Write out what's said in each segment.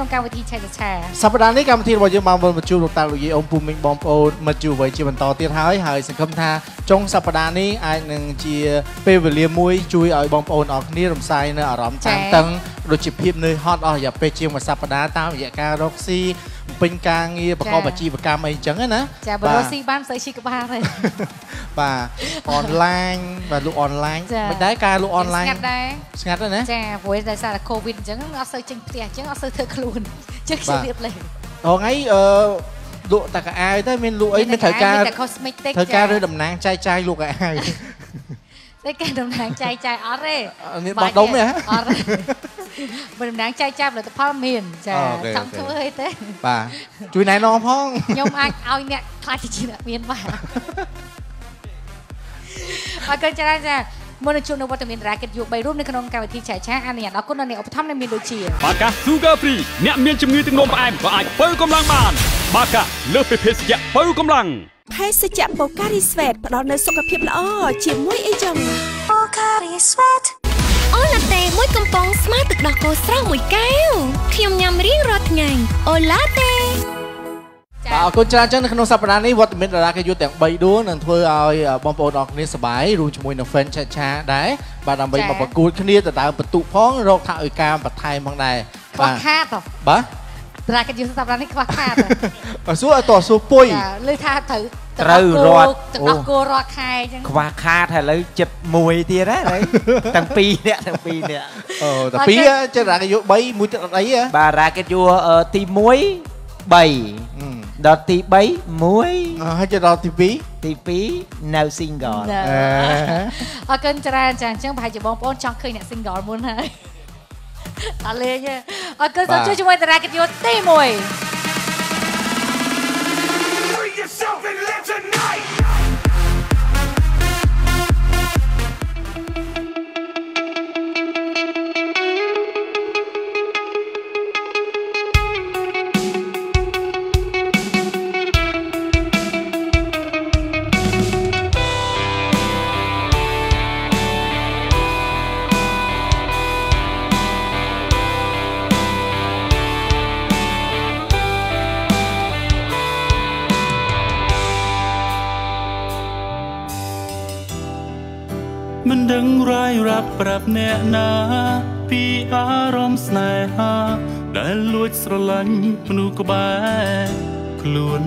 ក្នុងកម្មវិធីឆែកឆាសប្តាហ៍នេះកម្មវិធីរបស់យើងបានវិលមកជួបលោកតាលោកយាយអ៊ំពូមីងបងប្អូនមិត្តយុវវ័យជាបន្តទៀតហើយហើយសង្ឃឹមថាចុងសប្តាហ៍នេះអាចនឹងជាពេលវេលាមួយជួយឲ្យបងប្អូនអរគ្នារំសាយនៅអារម្មណ៍តានតឹងដូចជាភាពនឿយហត់អស់រយៈពេលជាងមួយសប្តាហ៍តាមរយៈការរកស៊ីបំ ពេញការងារប្រកបអាជីវកម្មអីចឹងណាចាបើរស់ស៊ីបានស្អីស៊ីក្បាលទេបាទអនឡាញបាទលក់អនឡាញចាមិនដែរការលក់អនឡាញស្ងាត់ដែរស្ងាត់ទេណាចាព្រោះដោយសារតែ COVID អញ្ចឹងអត់សូវចេញផ្ទះអញ្ចឹងអត់សូវធ្វើខ្លួនអញ្ចឹងបាទខ្ញុំរៀបលេងហងៃអឺលក់តែកៅអៅទៅមានលក់អីមានត្រូវការមានតែ cosmetic ត្រូវការរើតំណាងចាយចាយលក់កៅអៅ តែការតំណាងចាយចាយអត់ទេអត់មានបោះដុំទេហ៎អត់ទេបើតំណាងចាយចាយផលិតផលមានចាអូខេចង់អូខេធ្វើអីទេបាទជួយណែនាំផងខ្ញុំអាចឲ្យអ្នកខ្លាចទៅជាអ្នកមានបានអរគុណច្រើនចា មុននឹងជួបនៅវត្តមានរ៉ាកេតយុ3រួមនៅក្នុងកម្មវិធីឆែឆាអនុញ្ញាតអរគុណដល់អ្នកឧបត្ថម្ភដែលមានដូចជាបាកា Sugar Free អ្នកមានជំងឺទឹកនោមផ្អែមក៏អាចបើកម្លាំងបាន បាកាលើសពីភេសជ្ជៈបើកម្លាំងភេសជ្ជៈបូការីស្វេតផ្ដល់នូវសុខភាពល្អជាមួយអីចឹង Pocari Sweat អូឡាតេមួយកំប៉ុងស្មើទឹកដោះគោស្រស់មួយកែវខ្ញុំញ៉ាំរៀងរាល់ថ្ងៃអូឡាតេបាទ អរគុណច្រើនចឹងនៅក្នុងសប្តាហ៍នេះវត្តមានតារាគេយុទ្ធទាំង3ដួងនឹងធ្វើឲ្យបងប្អូនអរគ្នាសប្បាយរួមជាមួយនឹង fan chat ឆាដែរបាទដើម្បីចា៎មកប្រកួតគ្នាទៅដើមបន្ទុកផងរកថវិកាបន្ថែមផងដែរខ្វះខាតហ៎បាទរ៉ាកេតយុសប្តាហ៍នេះខ្វះខាតហ៎បើសួរឲ្យតោះសួរពុយចាលើថាត្រូវត្រូវរត់ទឹកដោះគោរាល់ខែអញ្ចឹងខ្វះខាតហើយឥឡូវចិត្តមួយទៀតហ៎ឥឡូវទាំងពីរអ្នកទាំងពីរអ្នកអូតែអរគុណពីរចិត្តតារាគេយុទ្ធ3មួយទឹកអត់អីហ៎បាទរ៉ាកេតយួរអឺទី1 3ដល់ទី3 1អឺហើយចិត្តដល់ទី2ទី2នៅ single ណាអឺអរគុណច្រើនចាអញ្ចឹងប្រហែលជាបងប្អូនចង់ឃើញអ្នក single មុនហើយអត់លេងទេអរគុណសូមជួយជាមួយតារាកិត្តិយសទី1 ប់ប្រាប់អ្នកណាពីអារម្មណ៍ស្នេហាដែលលួចស្រឡាញ់មនុស្សក្បែរខ្លួន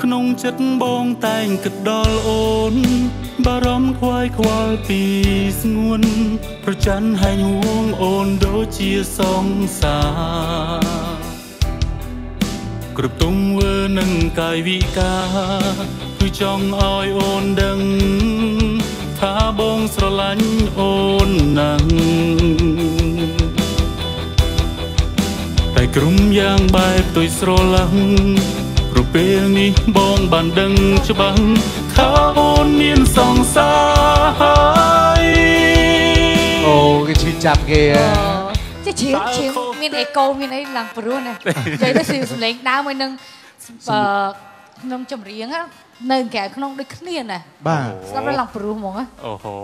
ក្នុងចិត្តបងតែងគិតដល់អូន បារម្ភខ្វាយខ្វល់ពីស្ងួន ប្រច័នហែងហួងអូនដូចជាសង្សារគ្រប់ទង្វើនឹងកាយវិការគឺចង់ឲ្យអូនដឹង ថាបងស្រឡាញ់អូនណាស់តែក្រុមយ៉ាងបែបទុយស្រឡះព្រោះពេលនេះបងបានដឹងច្បាស់ថាអូនមានសង្សារហើយអូគេឈឺចាប់គេហ៎ចេះជ្រាបជ្រាបមានអេកូមានអីឡើងព្រោះណានិយាយទៅស៊ីសំឡេងដើមមួយនឹងអឺក្នុងចម្រៀងណា នៅក្រៅក្នុងដូចគ្នាណាបាទស្ដាប់ឡើងព្រោះហ្មងអូហូ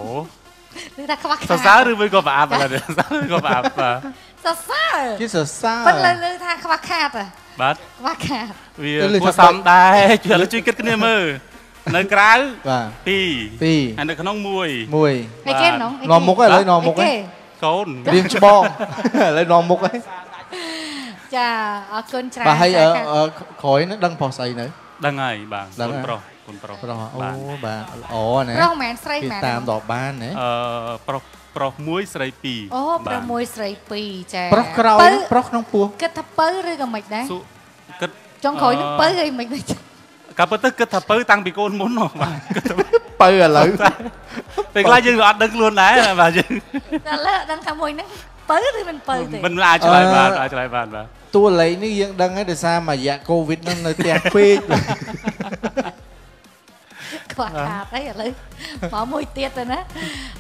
នឹងថាខ្វះខាតសរសើរឬមួយក៏ប្រអាប់ឡើយសរសើរឬក៏ប្រអាប់បាទសរសើរគេសរសើរប៉ុន្តែលើថាខ្វះខាតបាទខ្វះខាតវាគួរសមដែរជួយជួយគិតគ្នាមើលនៅក្រៅ2 2ហើយនៅក្នុង1 1ហើយគេនំនាំមុខឥឡូវនាំមុខគេកូនរៀងច្បងឥឡូវនាំមុខហើយចាអរគុណច្រើនបាទហើយក្រោយនឹងដឹងប្រុសស្អីនៅ ដឹងហើយបាទដឹងកូនហើយប្រុសកូនប្រុសប្រុសអូបាទបាទល្អណាប្រុសមិនមែនស្រីគេមែនតាមដល់បានណាអឺប្រុសប្រុសមួយស្រីពីរអូប្រុសបាទមួយស្រីពីរចាប្រុសក្រោយពៅប្រុសក្នុងពោះគិតថាពៅឬក៏មិនដែរសុគិតចុងក្រោយនឹងពៅអីមិនដែរកាលពិតទៅគិតថាពៅតាំងពីកូនមុនហ៎បាទគិតថាបើឥឡូវពេលខ្លះយើងក៏អត់ដឹងខ្លួនដែរបាទយើងតែលើដឹងថាមួយហ្នឹង ពៅឬមិនពៅទេមិនអាចឆ្លើយបានអាចឆ្លើយបានបាទតួលេខនេះយើងដឹងហើយដោយសារមួយរយៈកូវីដហ្នឹងនៅផ្ទះពេកខ្វះខាតអីឥឡូវមកមួយទៀតទៅណា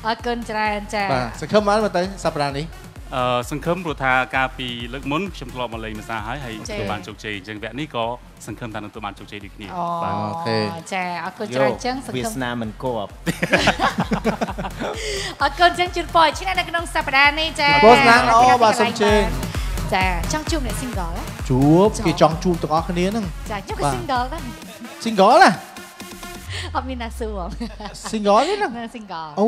អរគុណច្រើនចាបាទសង្ឃឹមបានមើលទៅសប្តាហ៍នេះច អឺសង្ឃឹមព្រោះថាកាលពីលើកមុនខ្ញុំធ្លាប់មកលេងភាសាហើយហើយចា៎ទទួលបានជោគជ័យអញ្ចឹងវគ្គនេះក៏សង្ឃឹមថានឹងទទួលបានជោគជ័យដូចគ្នាអូបាទអូខេចាអរគុណច្រើនចឹងសង្វាឃឹមសនាមិនគប់អរគុណចឹងជូនពរឆ្នាំនៅក្នុងសប្តាហ៍នេះចាទស្សនាល្អបាទសូមជើញចាចង់ជួបអ្នក single ហ៎ជួបគេចង់ជួបទាំងអស់គ្នាហ្នឹងចាខ្ញុំក៏បាទ single ដែរ single ណា អត់មានណាសួរ single ទេណាណា single អូ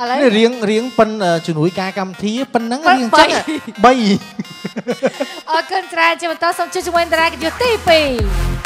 ឥឡូវនេះរៀងរៀងប៉ិនអឺជំនួយការកម្មវិធីប៉ិនហ្នឹងប៉ិនរៀងចឹងបី3អរគុណច្រើនជាបន្តសូមជួបជាមួយតារាកិត្តិយសទី2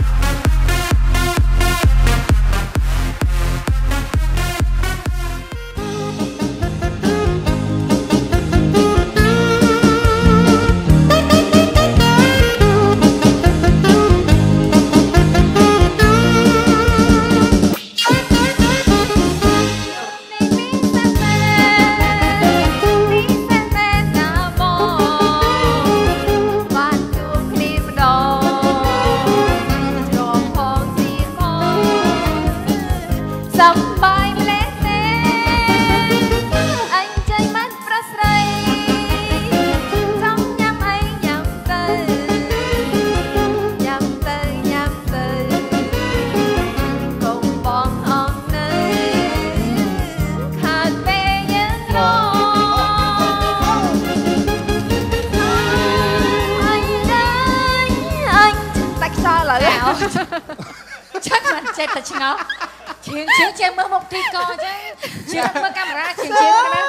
ចឹងមិនចេះតែឆ្ងល់ជឿងជឿងចេះមើលមកទីកចឹងជឿងមើលកាមេរ៉ាជឿងជឿងណា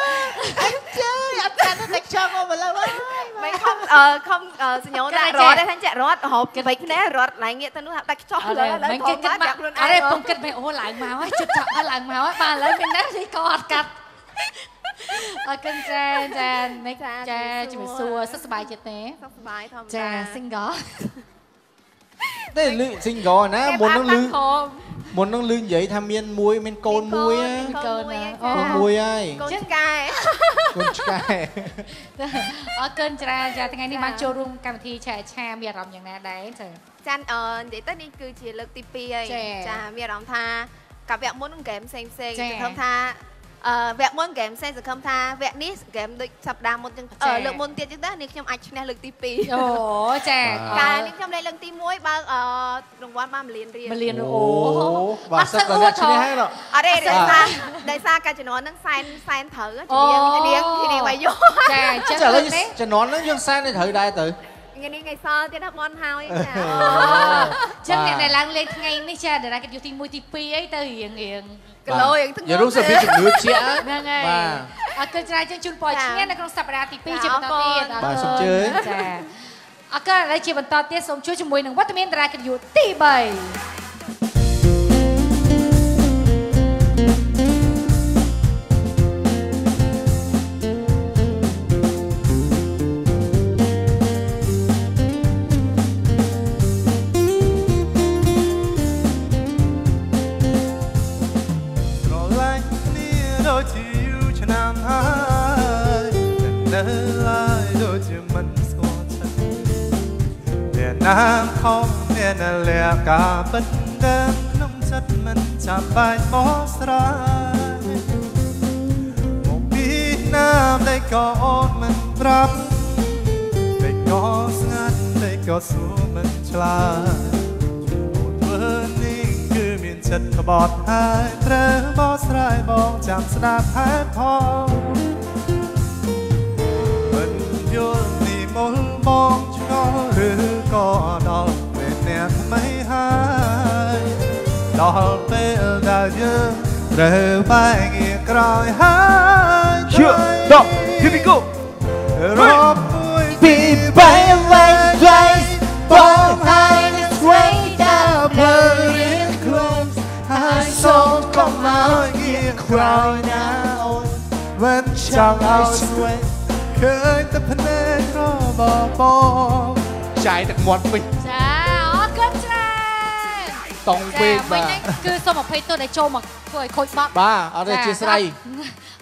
មិនខំអឺខំអឺសញ្ញោដាក់រត់ទេថាចាក់រត់ហូបបិចភ្នែករត់ឡើងងាកទៅនោះហាក់ដាច់ខ្ចោះអលើរលើមិនធគេំគិតមកមកចាក់ខ្លួនឯអរេពងគិតមិនអូឡើងមកហើយជិតចាក់ឲ្យឡើងមកហើយបានឥឡូវមានណាទីកអត់កាត់អរគុណចាចានិកចាជំរាបសួរសុខសប្បាយចិត្តទេសុខសប្បាយធម្មតាចា single ទេលឺ single ណាមុនហ្នឹងលឺខំមុនហ្នឹងលឺនិយាយថាមានមួយមានកូនមួយណាកូនមួយអូកូនមួយហើយកូនឆ្កែកូនឆ្កែអរគុណច្រើនចាថ្ងៃនេះបានចូលរួមកម្មវិធីឆែឆាមានអារម្មណ៍យ៉ាងណាដែរចាចាន់អឺនិយាយទៅនេះគឺជាលើកទី2ហើយចា៎ចាមានអារម្មណ៍ថាកាលវគ្គមុនហ្នឹងហ្គេមផ្សេងផ្សេងចា៎សង្ឃឹមថា អឺវគ្គមុនហ្គេមផ្សេងសង្ឃឹមថាវគ្គនេះហ្គេមដូចសប្តាហ៍មុនចឹងចា៎អឺលើកមុនទៀតចឹងដែរនេះខ្ញុំអាចឈ្នះលើកទី2អូចាកាលនេះខ្ញុំលេងលើកទី1បើកអឺរង្វាន់បាន1លានរៀលមលៀនអូអូបាទសិតតែអ្នកឈ្នះហើយណោះអត់ទេអត់ដោយសឹសារងដោយសារកាលជំនាន់ហ្នឹងសែនសែនត្រូវអូជំនាញជំនាញជំនាញវាយយចាអញ្ចឹងចាឥឡូវនេះជំនាន់ហ្នឹងយើងសែនឲ្យត្រូវដែរទៅ ថ្ងៃនេះថ្ងៃសល់ទៀតណាបនហើយចាអូចឹងអ្នកដែលឡើងលេងថ្ងៃនេះចាតារាកិត្តិយសទី1ទី2អីទៅរៀងរៀងគីឡូយ៉ាងធ្ងយើងន់រួមសេពីជំនឿជាក់ហ្នឹងហើយបាទអរគុណច្រើនជាងជូនពរចាឈ្នះនៅក្នុងសប្តាហ៍ទី2ចាជាបន្តទៀតអរគុណបាទសូមជឿចាអរគុណឥឡូវជាបន្តទៀតសូមជួយជាមួយនឹងវត្តមានតារាកិត្តិយសទី3 ខំអ្នកណាលះការពិតដើមក្នុងចិត្តមិនចាំបាច់បោះស្រាយមកពីណាមតែក៏អូនមិនប្រាប់តែក៏ស្ងាត់តែក៏សួរមិនឆ្លើយអូនធ្វើនេះគឺមានចិត្តក្បត់ហើយត្រូវបោះស្រាយបងចាំស្ដាប់ហេតុផលមិនយល់នេះមុលបងឆ្ងល់ឬ ក៏ដល់ពេលអ្នកថ្មីហើយដល់ពេលដែលយើងត្រូវបែកងារក្រោយហើយ Sure, stop, here we go. រាប់មួយពីបែកវែងໄກលបងហើយនឹងស្វែងដល់ផ្លូវរៀងខ្លួនហើយសូមកុំឲ្យងារក្រោយណាអូនមិនចង់ឲ្យស្វែងឃើញតែភ្នែករបស់បង ចាយទឹកមាត់ពេញចាអរគុណច្រើនតង់ពេកមិបាញទហ្នឹងគឺសូមអភ័យទោសដែលចូលមកធ្វើឲ្យខូចបត់បាទអត់ទេអធិស្ឋាន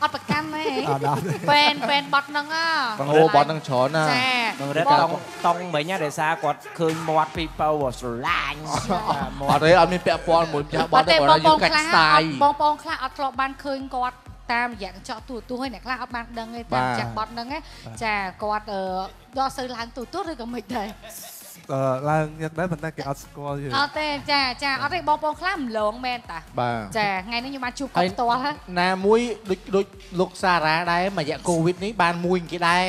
អត់ប្រកាន់ទេអត់ដល់ទេពេនពេនបត់ហ្នឹងហ่าអូបត់នឹងច្រើនណាចាបងរិទ្ធតង់តង់មិញណាដោយសារគាត់ឃើញមាត់ពីពៅស្រឡាញ់បាទមាអត់ត់ទេអត់មានពាក់ព័ន្ធមួយចាស់បត់ទេតែគាត់ថាយើងកាច់ខ្លះស្ទាយបងប្អូនខ្លះអត់ធ្លាប់បានឃើញគាត់ តាមរយៈកញ្ចក់ទូរទស្សន៍ហើយអ្នកខ្លះអត់បានដឹងទេបាតាមទរយៈបត់ហ្នឹងណាចាគាត់អឺដកសូវឡើងទូរទស្សន៍ឬក៏មិនដែរអឺឡើងយ៉ាងដែរប៉ុន្តែគេអត់ស្គាល់យើងអត់ទេចាចាអត់ទេបងប្អូនខ្លះម្លងមែនតាបាទចាថ្ងៃនេះខ្ញុំបានជួបគាត់ផ្ទាល់ហ៎ណាមួយដូចដូចលោកសារ៉ាដែរមួយរយៈកូវីដនេះបានមួយគេដែរ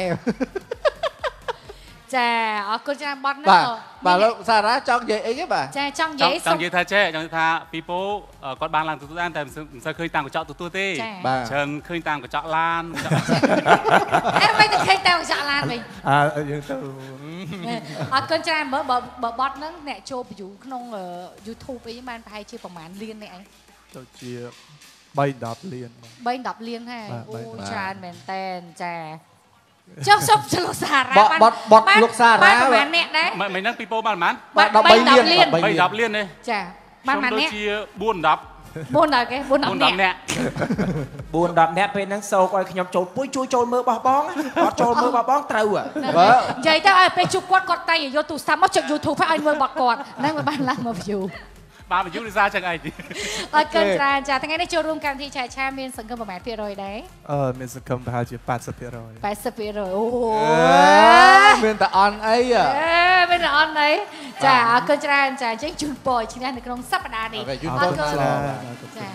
ចាអរគុណច្រើនបត់ហ្នឹងបាទបាទលោកសារ៉ាចង់និយាយអីទេបាទចាចង់និចយាង់យចង់និយាយថាចេះចង់និយាយថាពីពោអឺគាត់បានឡើងទូទូដែរតែមិនសូវមិនសូវឃើញតាមកញ្ចក់ទូទូទេចាបាទច្រើនឃើញតាមកញ្ចក់ឡានកញ្ចក់អេមិនទៅឃើញតាមកចាក់ឡានវិញអើយើងទៅអរគុណច្រើនមើលបើបើបត់ហ្នឹងអ្នកចូល view ក្នុងអឺ YouTube អីបានប្រហែលជាប្រហែលលាននេះអីទៅជា3 10លានបាទ3 10លានហើយបាទអូបាទច្រើនមែនតែនចា ចុះសុំចលោកសារ៉ាបត់បត់បត់លោកសារ៉ាបានប្រហែលអ្នកដែរមិនមិនហ្នឹងពីពោបានប៉ុន្មានបាទ13 13លានលាន13 3 10លានទេចាបានប៉ុន្មានដូចអ្នកជា4 10 4ដល់គេ4 4 10អ្នក10នាក់4 10នាក់ពេលហ្នឹងសោកឲ្យខ្ញុំចូលពុយជួយចូលមើលបោះបងអត់ចូលមើលបោះបងត្រូវហ៎បាទនិយាយទៅឲ្យពេលជួបគាត់គាត់តែយកទូរស័ព្ទមកចុច YouTube ឲ្យមើលបត់គាត់ហ្នឹងវាបានឡើងមក view បានបញ្យុរិសាចឹងអីអរគុណច្រើនចាថ្ងៃនេះចូលរួមកម្មវិធីឆាឆាមានសង្ឃឹមប្រហែលភាគរយដែរអឺមានសង្ឃឹមប្រហែលជា80% 80%អូមានតែអន់អីហ៎អេមានតែអត់អីចាអរគុណច្រើនចាអញ្ចឹងជូនពរឈ្នះនៅក្នុងសប្តាហ៍នេះអូខេជូនអពររគុណច្រើនចា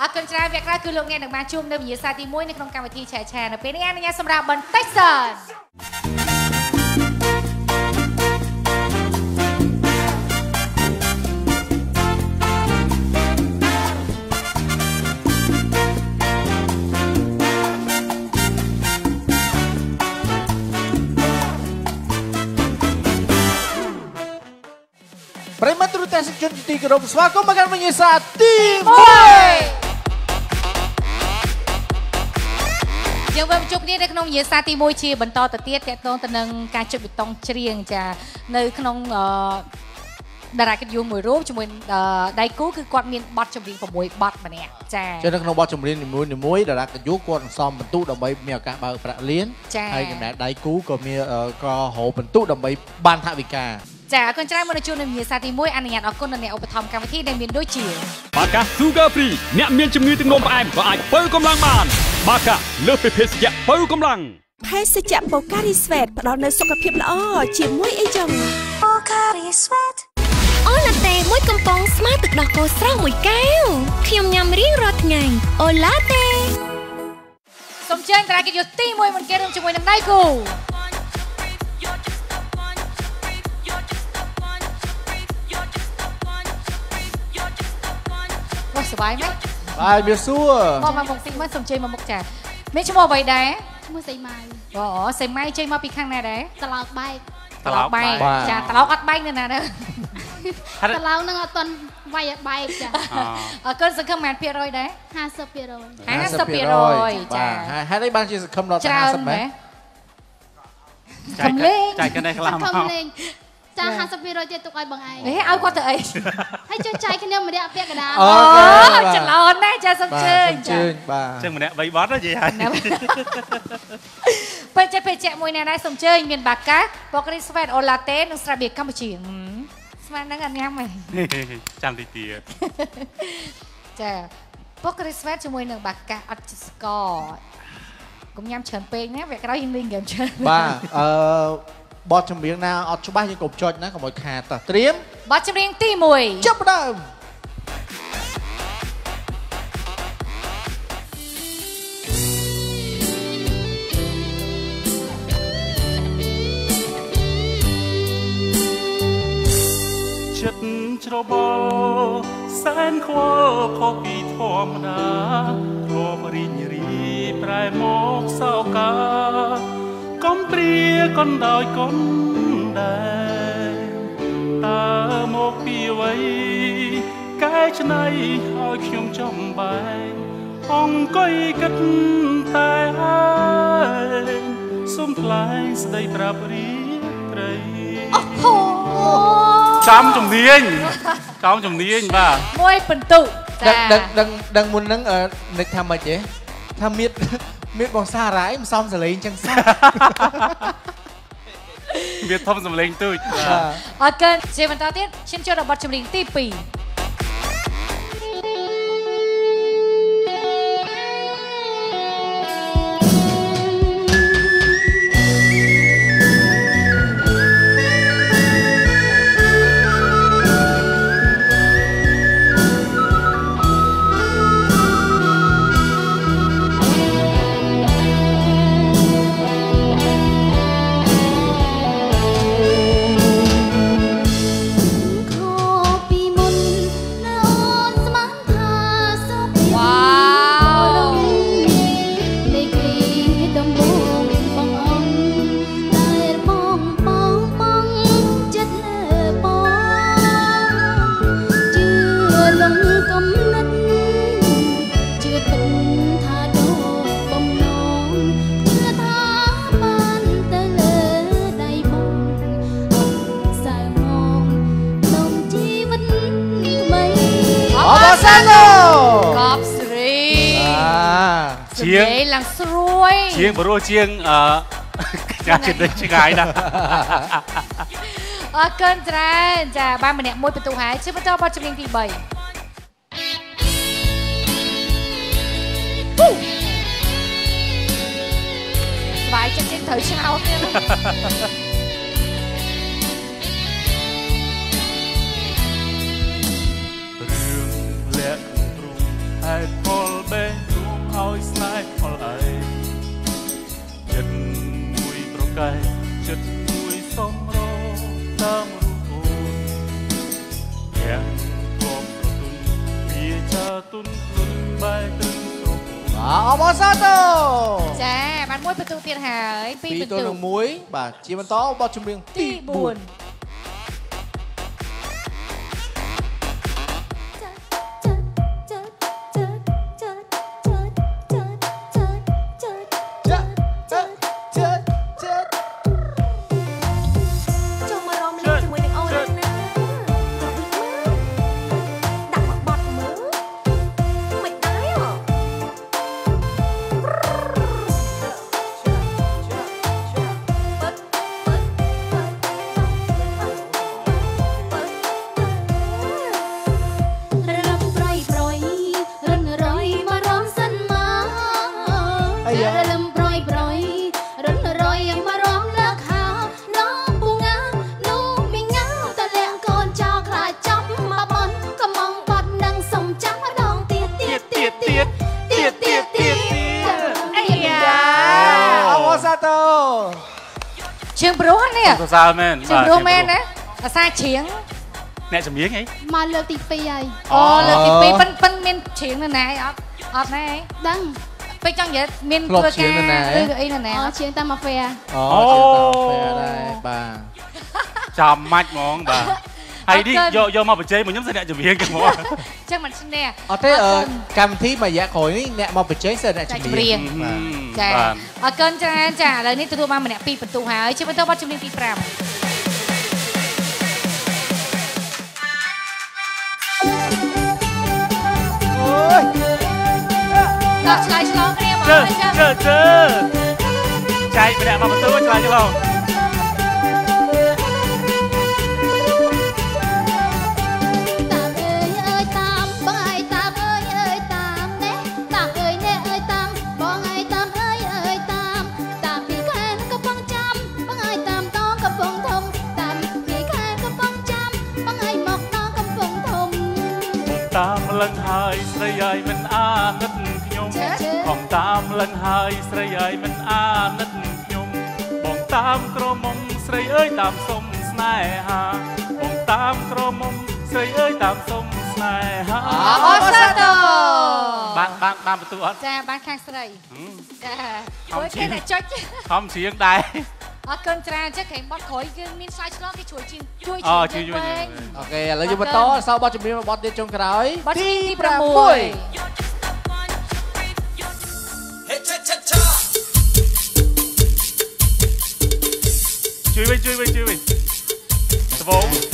អរគុណច្រើនវគ្គក្រោយគឺលោកអ្នកនឹងបានជួបនៅវិញ្ញាសាទី1នៅក្នុងកម្មវិធីឆាឆានៅពេលនេះអនុញ្ញាតសម្រាប់បន្តិចសិន ប្រិមត្តទូរទស្សនិកជនជាទីគោរពស្វាគមន៍មកកាន់វិញ្ញាសាទីយើងវិលជួបគ្នានៅក្នុងវិញ្ញាសាទី1ជាបន្តទៅទៀតតកតងទៅនឹងការជិតបេតុងច្រៀងចានៅក្នុងអឺតារាកិត្តិយសមួយរូបជាមួយអឺដៃគូគឺគាត់មានបទចម្រៀង6បទម្នាក់ចាចឹងនៅក្នុងបទចម្រៀងនីមួយៗមួយតារាកញ្យុគាត់នឹងសំបន្ទុកដើម្បីមានឱកាសបើកប្រាក់លានចាហើយចំណែកដៃគូក៏មានអឺក៏ហៅបន្ទុកដើម្បីបានថវិកា ចាអរគុណច្រើនមកនៅជួបនៅវិញ្ញាសាទី1អនុញ្ញាតអរគុណដល់អ្នកឧបត្ថម្ភកម្មវិធីដែលមានដូចជាបាកា Sugar Free អ្នកមានជំងឺទឹកនោមផ្អែមក៏អាចបើកម្លាំងបាន បាកាលើសពីភេសជ្ជៈបើកម្លាំងភេសជ្ជៈបូការីស្វេតផ្ដល់នូវសុខភាពល្អជាមួយអីចឹង Pocari Sweat អូឡាតេមួយកំប៉ុងស្មើទឹកដោះគោស្រស់មួយកែវខ្ញុំញ៉ាំរៀងរាល់ថ្ងៃអូឡាតេសូមអញ្ជើញតារាកិត្តិយសទី1មិនគេរួមជាមួយនឹងដៃគូ អូសប្បាយមែនបាទមានសួរមកមកមុខទីមកសូមជ័យមកមុខចាមានឈ្មោះអ្វីដែរមួយសៃម៉ៅអូសេម៉ៃជ័យមកពីខាងណាដែរត្រឡោកបែកត្រឡោកបែកចាត្រឡោកអត់បែកនៅណាដែរត្រឡោកនឹងអត់ទាន់វាយឲ្យបែកចាអរគុណសង្ឃឹមប៉ុន្មានភាគរយដែរ50% 50% 50%បាទហើយហេតុអីបានជាសង្ឃឹមដល់តែច្រើន50ម៉ែមែនចាយកំលេងចាយកាន់តែខ្លាំងខមកំលេង ចា50%ទៀតទុកឲ្យបងឯងហេឲ្យគាត់ទៅអីហើយជួយចែកគ្នាម្នាក់ពាក់កណ្ដាលអូអូខេបាទច្រឡំណាស់ចាសូមបាទជើញសូមជើញបាទចឹងម្នាក់3បត់ណានិយាយហើយពេលចេះពេលជែកមួយណាដែរសូមជើញមានបាកាបូក្រីស្វេតអូឡាតេនិងស្រាបៀរកម្ពុជាហឹមស្មានហ្នឹងអត់ញ៉ាំទេចាំតិចទៀតចាបូក្រីស្វេតជាមួយនឹងបាកាអត់ជាស្ករកុំញ៉ាំច្រើនពេកណាវាក្រោយយើងលេងហ្គេមច្រើនបាទអឺ បទចម្រៀងណាអត់ច្បាស់យើងកុំចុចណាកុំឲ្យខាតតោះត្រៀមបទចម្រៀងទី1ចាប់ផ្ដើមចិត្តច្របល់សែនខ្វល់ខុសពីធម្មតាធ្លាប់រីងរីប្រែមកសោកាកំ ព្រាកុនដោយកុនដែរតើមកពីអ្វីកែច្នៃឲ្យខ្ញុំចំបែងអង្គុយគិតតែឯងសុំថ្លែងស្ដីប្រាប់រីត្រីហូចំជំនាញចំជំនាញបាទមួយបន្ទុកដឹងដឹងដឹងដឹងមុនហ្នឹងអឺនឹកថាម៉េចទេថាមៀត មៀតបងសារ៉ាអីមិនសមសលេងចឹងសោះវាធំសម្លេងទូចបាទអរគុណជាបន្តទៀតឈានចូលដល់បទចម្រៀងទី2 ជាងបរោះជាងអឺកញ្ញាចិត្តឆ្ងាយណាស់អរគុណច្រើនចាបានម្នាក់មួយបន្ទុកហើយជិះបន្តបទចម្រៀងទី3ស្បាយចិត្តជាងត្រូវឆ្នោតទៀត ហើយពីរពីរបន្ទល់ទុកនឹងមួយបាទជាបន្តបទចម្រៀងទីទី4 សរសើរមែនជើងព្រោះមែនណាអាសាជ្រៀងអ្នកចម្រៀងអីមកលើកទី2ហើយអូលើកទី2ប៉ិនប៉ិនមានជ្រៀងនៅណាអីអត់អត់ណាអីដឹងពេកចង់និយាយមានធ្លាប់ធ្វើជ្រៀការងនៅណាឬក៏អីនៅណាអូអត់ជាងតាមមកហ្វែអូជាបន្តពេលដែរបាទចាំមាច់ហ្មងបាទ ហើយនេះយកយកមកបច្ចេកមកខ្ញុំសិនអ្នកចម្រៀងហ្មងចឹងមិនឈ្នះអត់ទេអឺកម្មវិធីមួយរយៈក្រោយនេះអ្នកមកបញ្ចេញសិនអ្នកចាជំចម្រៀរៀងងបាទចាបាទអរគុណច្រើនចាឥឡូវនេះទទួលបានម្នាក់ពីរបន្ទុកហើយជាបន្តបទចម្រៀងទី5ដល់ឆ្លើយឆ្លងគ្នាមកជើហើយចឹងជើជើចែកម្នាក់មកបន្ទូឆ្លើយឆ្លង ហើយស្រីហើយមិនអាណិតខ្ញុំបងតាមលឹងហើយស្រីហើយមិនអាណិតខ្ញុំបងតាមក្រមុំស្រីអើយតាមសុំស្នេហាបងតាមក្រមុំស្រីអើយតាមសុំស្នេហាអបអរសាទរបានបានបានបន្ទូអត់ចាបានខាងស្រីចាខំមួយជិះគេតែចុចខំច្រៀងដែរ អរគុណច្រើនចឹងក្រែងបត់ក្រោយគឺមានឆ្លើយឆ្លងគេជួយជាងជួយអូជាងជួយជួយវិញអូខេឥឡូវយើងបន្តសោបបទចម្រៀងមួយបទទៀតចុងក្រោយបទទី6ជួយវិញជួយវិញជួយវិញស្វង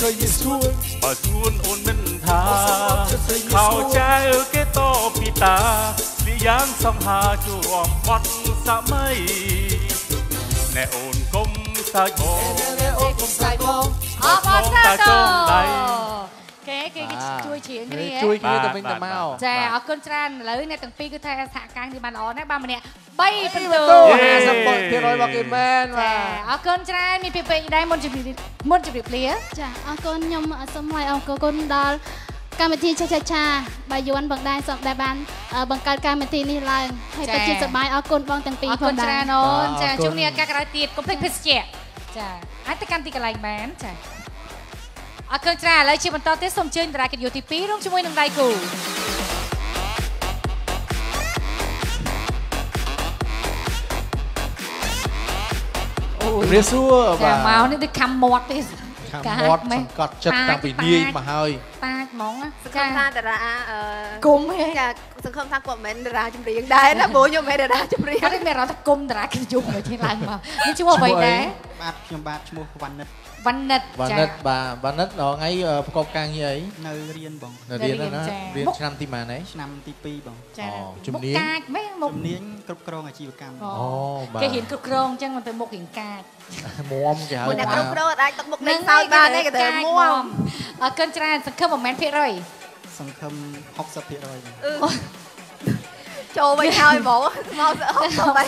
សូមរួមចិត្តស្រីយេស៊ូវបើស្ងួនអូនមិនថាខោចៅគេតពីតាលីយ៉ាងសង្ហា គុំសើចបងអូនកុំស្ដាយបងអបអរសាទចរងដៃគេគេគេជួយជ្រៀងគ្នាជួយគ្នាទៅវិញបាទៅទមកចាអរគុណច្រើនឥឡូវអ្នកទាំងពីរគឺថាសហការគ្នាបានល្អណាស់បានម្នាក់3ពិន្ទុទៅ50%របស់គេមែនបាចាទអរគុណច្រើនមានពាក្យពេចន៍ដែរមុនជម្រាបមុនជម្រាបលាចាអរគុណខ្ញុំសូមថ្លែងអរគុណដល់កម្មវិធីឆាឆាឆាបាយយ័នបងដែរសូមដែលបានអឺបង្កើតកម្មវិធីនេះឡើងហើយក៏ជាសប្បាយអរគុណបងទាំងពីរអរផងគុណដែរច្រើនអូនចាជួបគ្នាឱកាសក្រោយទៀតកុំភ្លេចភេសជ្ជៈចាអាចទៅកាន់ទីកន្លែងបានចា អរគុណច្រើនឥឡូវជាបន្តទៀតសូមអញ្ជើញតារាកិត្តិយសទី2រួមជាមួយនឹងដៃគូអមួយជំរាបសួរចាបាទមកនេះដូចខំមាត់ទេខាងកាចមាត់មែសនង្កត់ចិត្តតាំងពីនាយមកហើយតាចហ្មងណាសង្ឃឹមថាតារាអឺគុំហេចា សង្ឃឹមថាគាត់មិនមែនតារាចម្រៀងដែរណាព្រោះខ្ញុំមិនមែនតារាចម្រៀងគាត់មានអារម្មណ៍ថាគុំតារាគិតយំមកទីឡើងមកនេះឈ្មោះអ្វីដែរបាទខ្ញុំបាទឈ្មោះវណ្ណិតវណ្ណិតវណ្ណិតបាទវណ្ណិតដល់ថ្ងៃអឺប្រកបការងារអីនៅរៀនបងនៅរៀនហ្នឹងណាចារៀនឆ្នាំទីម៉ានឯងឆ្នាំទី2បងចាអូជំមុខនាញកាចមែនមុខជំនាញគ្រប់គ្រងអាជីវកម្មអូអូបាទគេហ៊ានគ្រប់គ្រងអញ្ចឹងមិនទៅមុខរៀងកាចមុំគេហៅមួយអ្នកថាគ្រប់គ្រងអាចទឹកមុខលេងសើចបានទេក៏ទៅមួមអរគុណច្រើនសង្ឃឹមប្រហែលភាគរយ សង្ឃឹម60%បងចូលវិញហើយហ្មងមក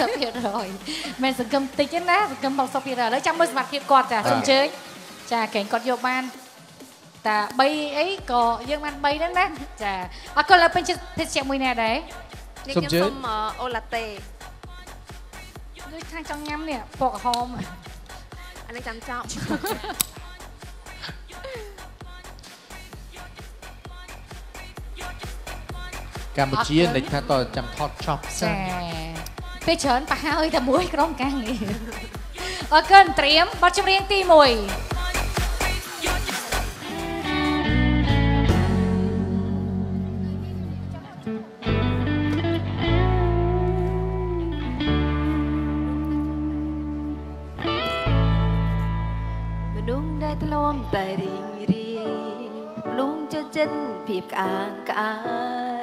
60 60%ភាគរយមិនសង្ឃឹមតិចទេណាសង្ឃឹម60%ភាគរយឥឡូវចាំមើលសមត្ថភាពគាត់ចាសូមអញ្ជើញចាកែងគាត់យកបានតា3អីក៏យើងបាន3ហ្នឹងណាចាអរគុណឥឡូវពេញចិត្តភេសជ្ជៈមួយណាដែរនេះខ្ញុំសុំអូឡាតេដូចខាងចង់ញ៉ាំនេះពណ៌ក្រហមអានេះចាំចប់ កម្ពុជានិចថាតើចាំថតចប់សិនចាពេលច្រើនប្រហើយតែមួយក្រុមការងារអរគុណត្រៀមបទចម្រៀងទី1មនុស្សដែលធ្លាប់តែរីងរាយលងចិត្តចិត្តភាពក្អាងក្អា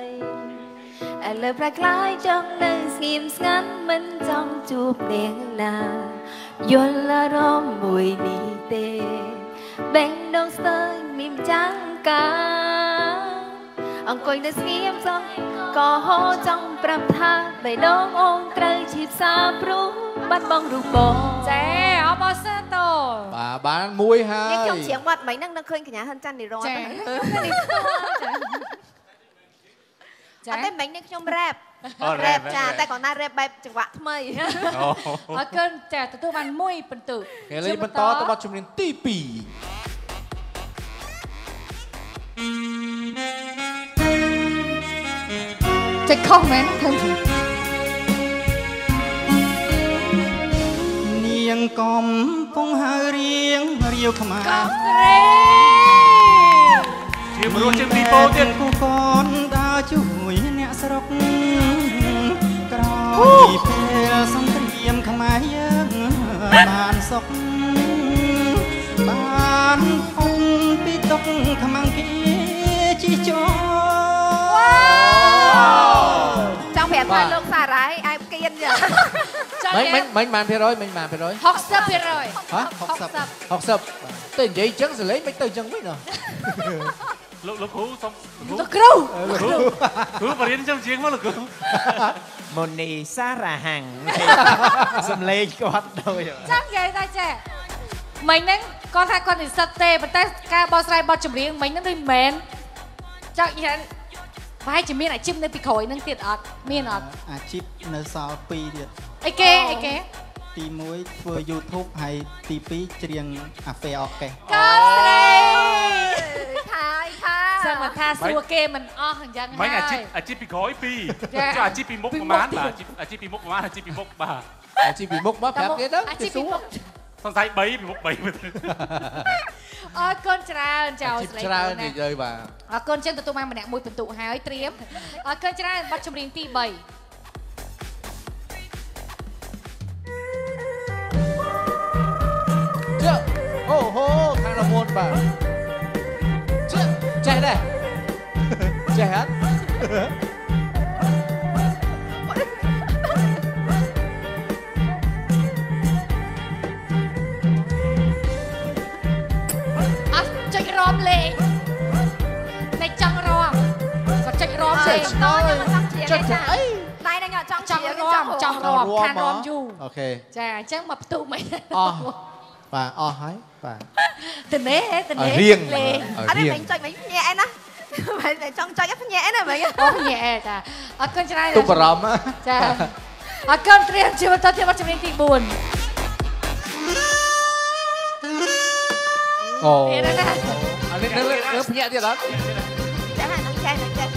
យ ឥឡូវប្រែក្លាយចង់នៅស្ងៀមស្ងាត់មិនចង់ជួបនាងណាយល់អារម្មណ៍មួយនេះទេបេងដងស្ទើរមានចាំងកាអង្គុយនៅស្ងៀមសោះក៏ហោចង់ប្រាប់ថាបេះដូងអូនត្រូវឈីផ្សាព្រោះបាត់បង់រូបបងចាអបអរសាទរបាទបានមួយហើនេះយខ្ញុំច្រៀងបាត់មិញហ្នឹងនឹកឃើញកញ្ញាហិនច័ន្ទនិរ័តចាហ្នឹង ចាអត់ទេមិញនេះខ្ញុំរ៉េបអូរ៉េ rap បចាតែគាត់ណារ៉េបបែបចង្វាក់ថ្មីអូអរគុណចាទទួលបានមួយពិន្ទុគេលេងបន្តទៅបទចម្រៀងទី2ចេះខុសមែនឃើញទេនាងកំពុងហៅរៀងរាវខ្មាកំរេជាមនុស្សជាងពីពោទៀតគូកនដើរ ជួយអ្នកស្រុកក្រោយពេលសង្គ្រាមខ្មែរយើងបានសុខបានផុតពីទុកខ្មាំងគេជីចោចង់ប្រាប់ថាលោកសារ៉ៃអាយគៀនចាចង់មិញនិមិយាញយមិញបានភាគរយមិញបានភាគរយ60%ភាគរយហ៎60 60តែនិយាយអញ្ចឹងសលេងមិនទៅអញ្ចឹងវិញហ៎ លោកលោកគ្រូសុំលោកគ្រូលោកគ្រូគ្រូបរិញ្ញាជាងមកលោកគ្រូមុនីសារ៉ាហាំងសំលេងគាត់ដូចចង់និយាយថាចេះមិញហ្នឹងគាត់ថាគាត់និស្សិតទេប៉ុន្តែការបោះស្រាយបទចម្រៀងមិញហ្នឹងដូចមិនមែនចង់និយាយប្រហែលជាមានអាជីពនៅពីក្រោយហ្នឹងទៀតអត់មានអត់អាជីពនៅសល់2ទៀតអីគេអីគេទី1ធ្វើ YouTube ហើយទី2ច្រៀងអាហ្វេអកេសកូនស្រីថាយថា សឹងមិនថាសួរគេមិនអស់អញ្ចឹងមិញអាជីហើពយអាជីពពីក្រោយពីរចាចុះអាជីពពីមុខពីប្រមុខហែលទៀតបាទអាជីពពីមុខប្រហែលអាជីពពីមុខបាទអាជីពពីមុខមកប្រាប់គេទៅអាគេជីពសួពីរមុខសង្ស័យ3ពីមុខ3មើលទៅអរគុណច្រើនចៅអាជីពស្លេកច្រើនណានិយាយបាទអរគុណចឹងទទួលបានម្នាក់មួយពិន្ទុហើយត្រៀមអរគុណច្រើនប័ណ្ណចម្រៀងទី3ជើអូហូខាងរមុនបាទជើ ចេះដែរចេះអត់អត់ចុចរំលេងតែចង់រំគាត់ចុចរំលេងតខ្ញុំមិនចង់ច្រៀងចុចទេចាអីដៃហ្នឹងខ្ញុំចង់ចច្រៀង់ងរំចង់រំខានរំយូរអូខេចាអញ្ចឹងមកផ្ទុះមិនអស់បាទអស់ហើយ បាទទៅនេះទៅឲ្យនេះរៀងលេងឲ្យអត់ទេរៀងមិញចុចមិញភ្ញាក់ឯណាមិនចង់ចុចឲ្យភ្ញាក់ឯណាមិញអូញ៉ែចាអរគុណច្រើនទុកបារម្ភចាអរគុណត្រៀមជាបន្តទៀតបទចម្រៀងទី4អូទៀតណាអានេះនៅលើភ្ញាក់ទៀតអត់ចាហ្នឹងចាហ្នឹងចា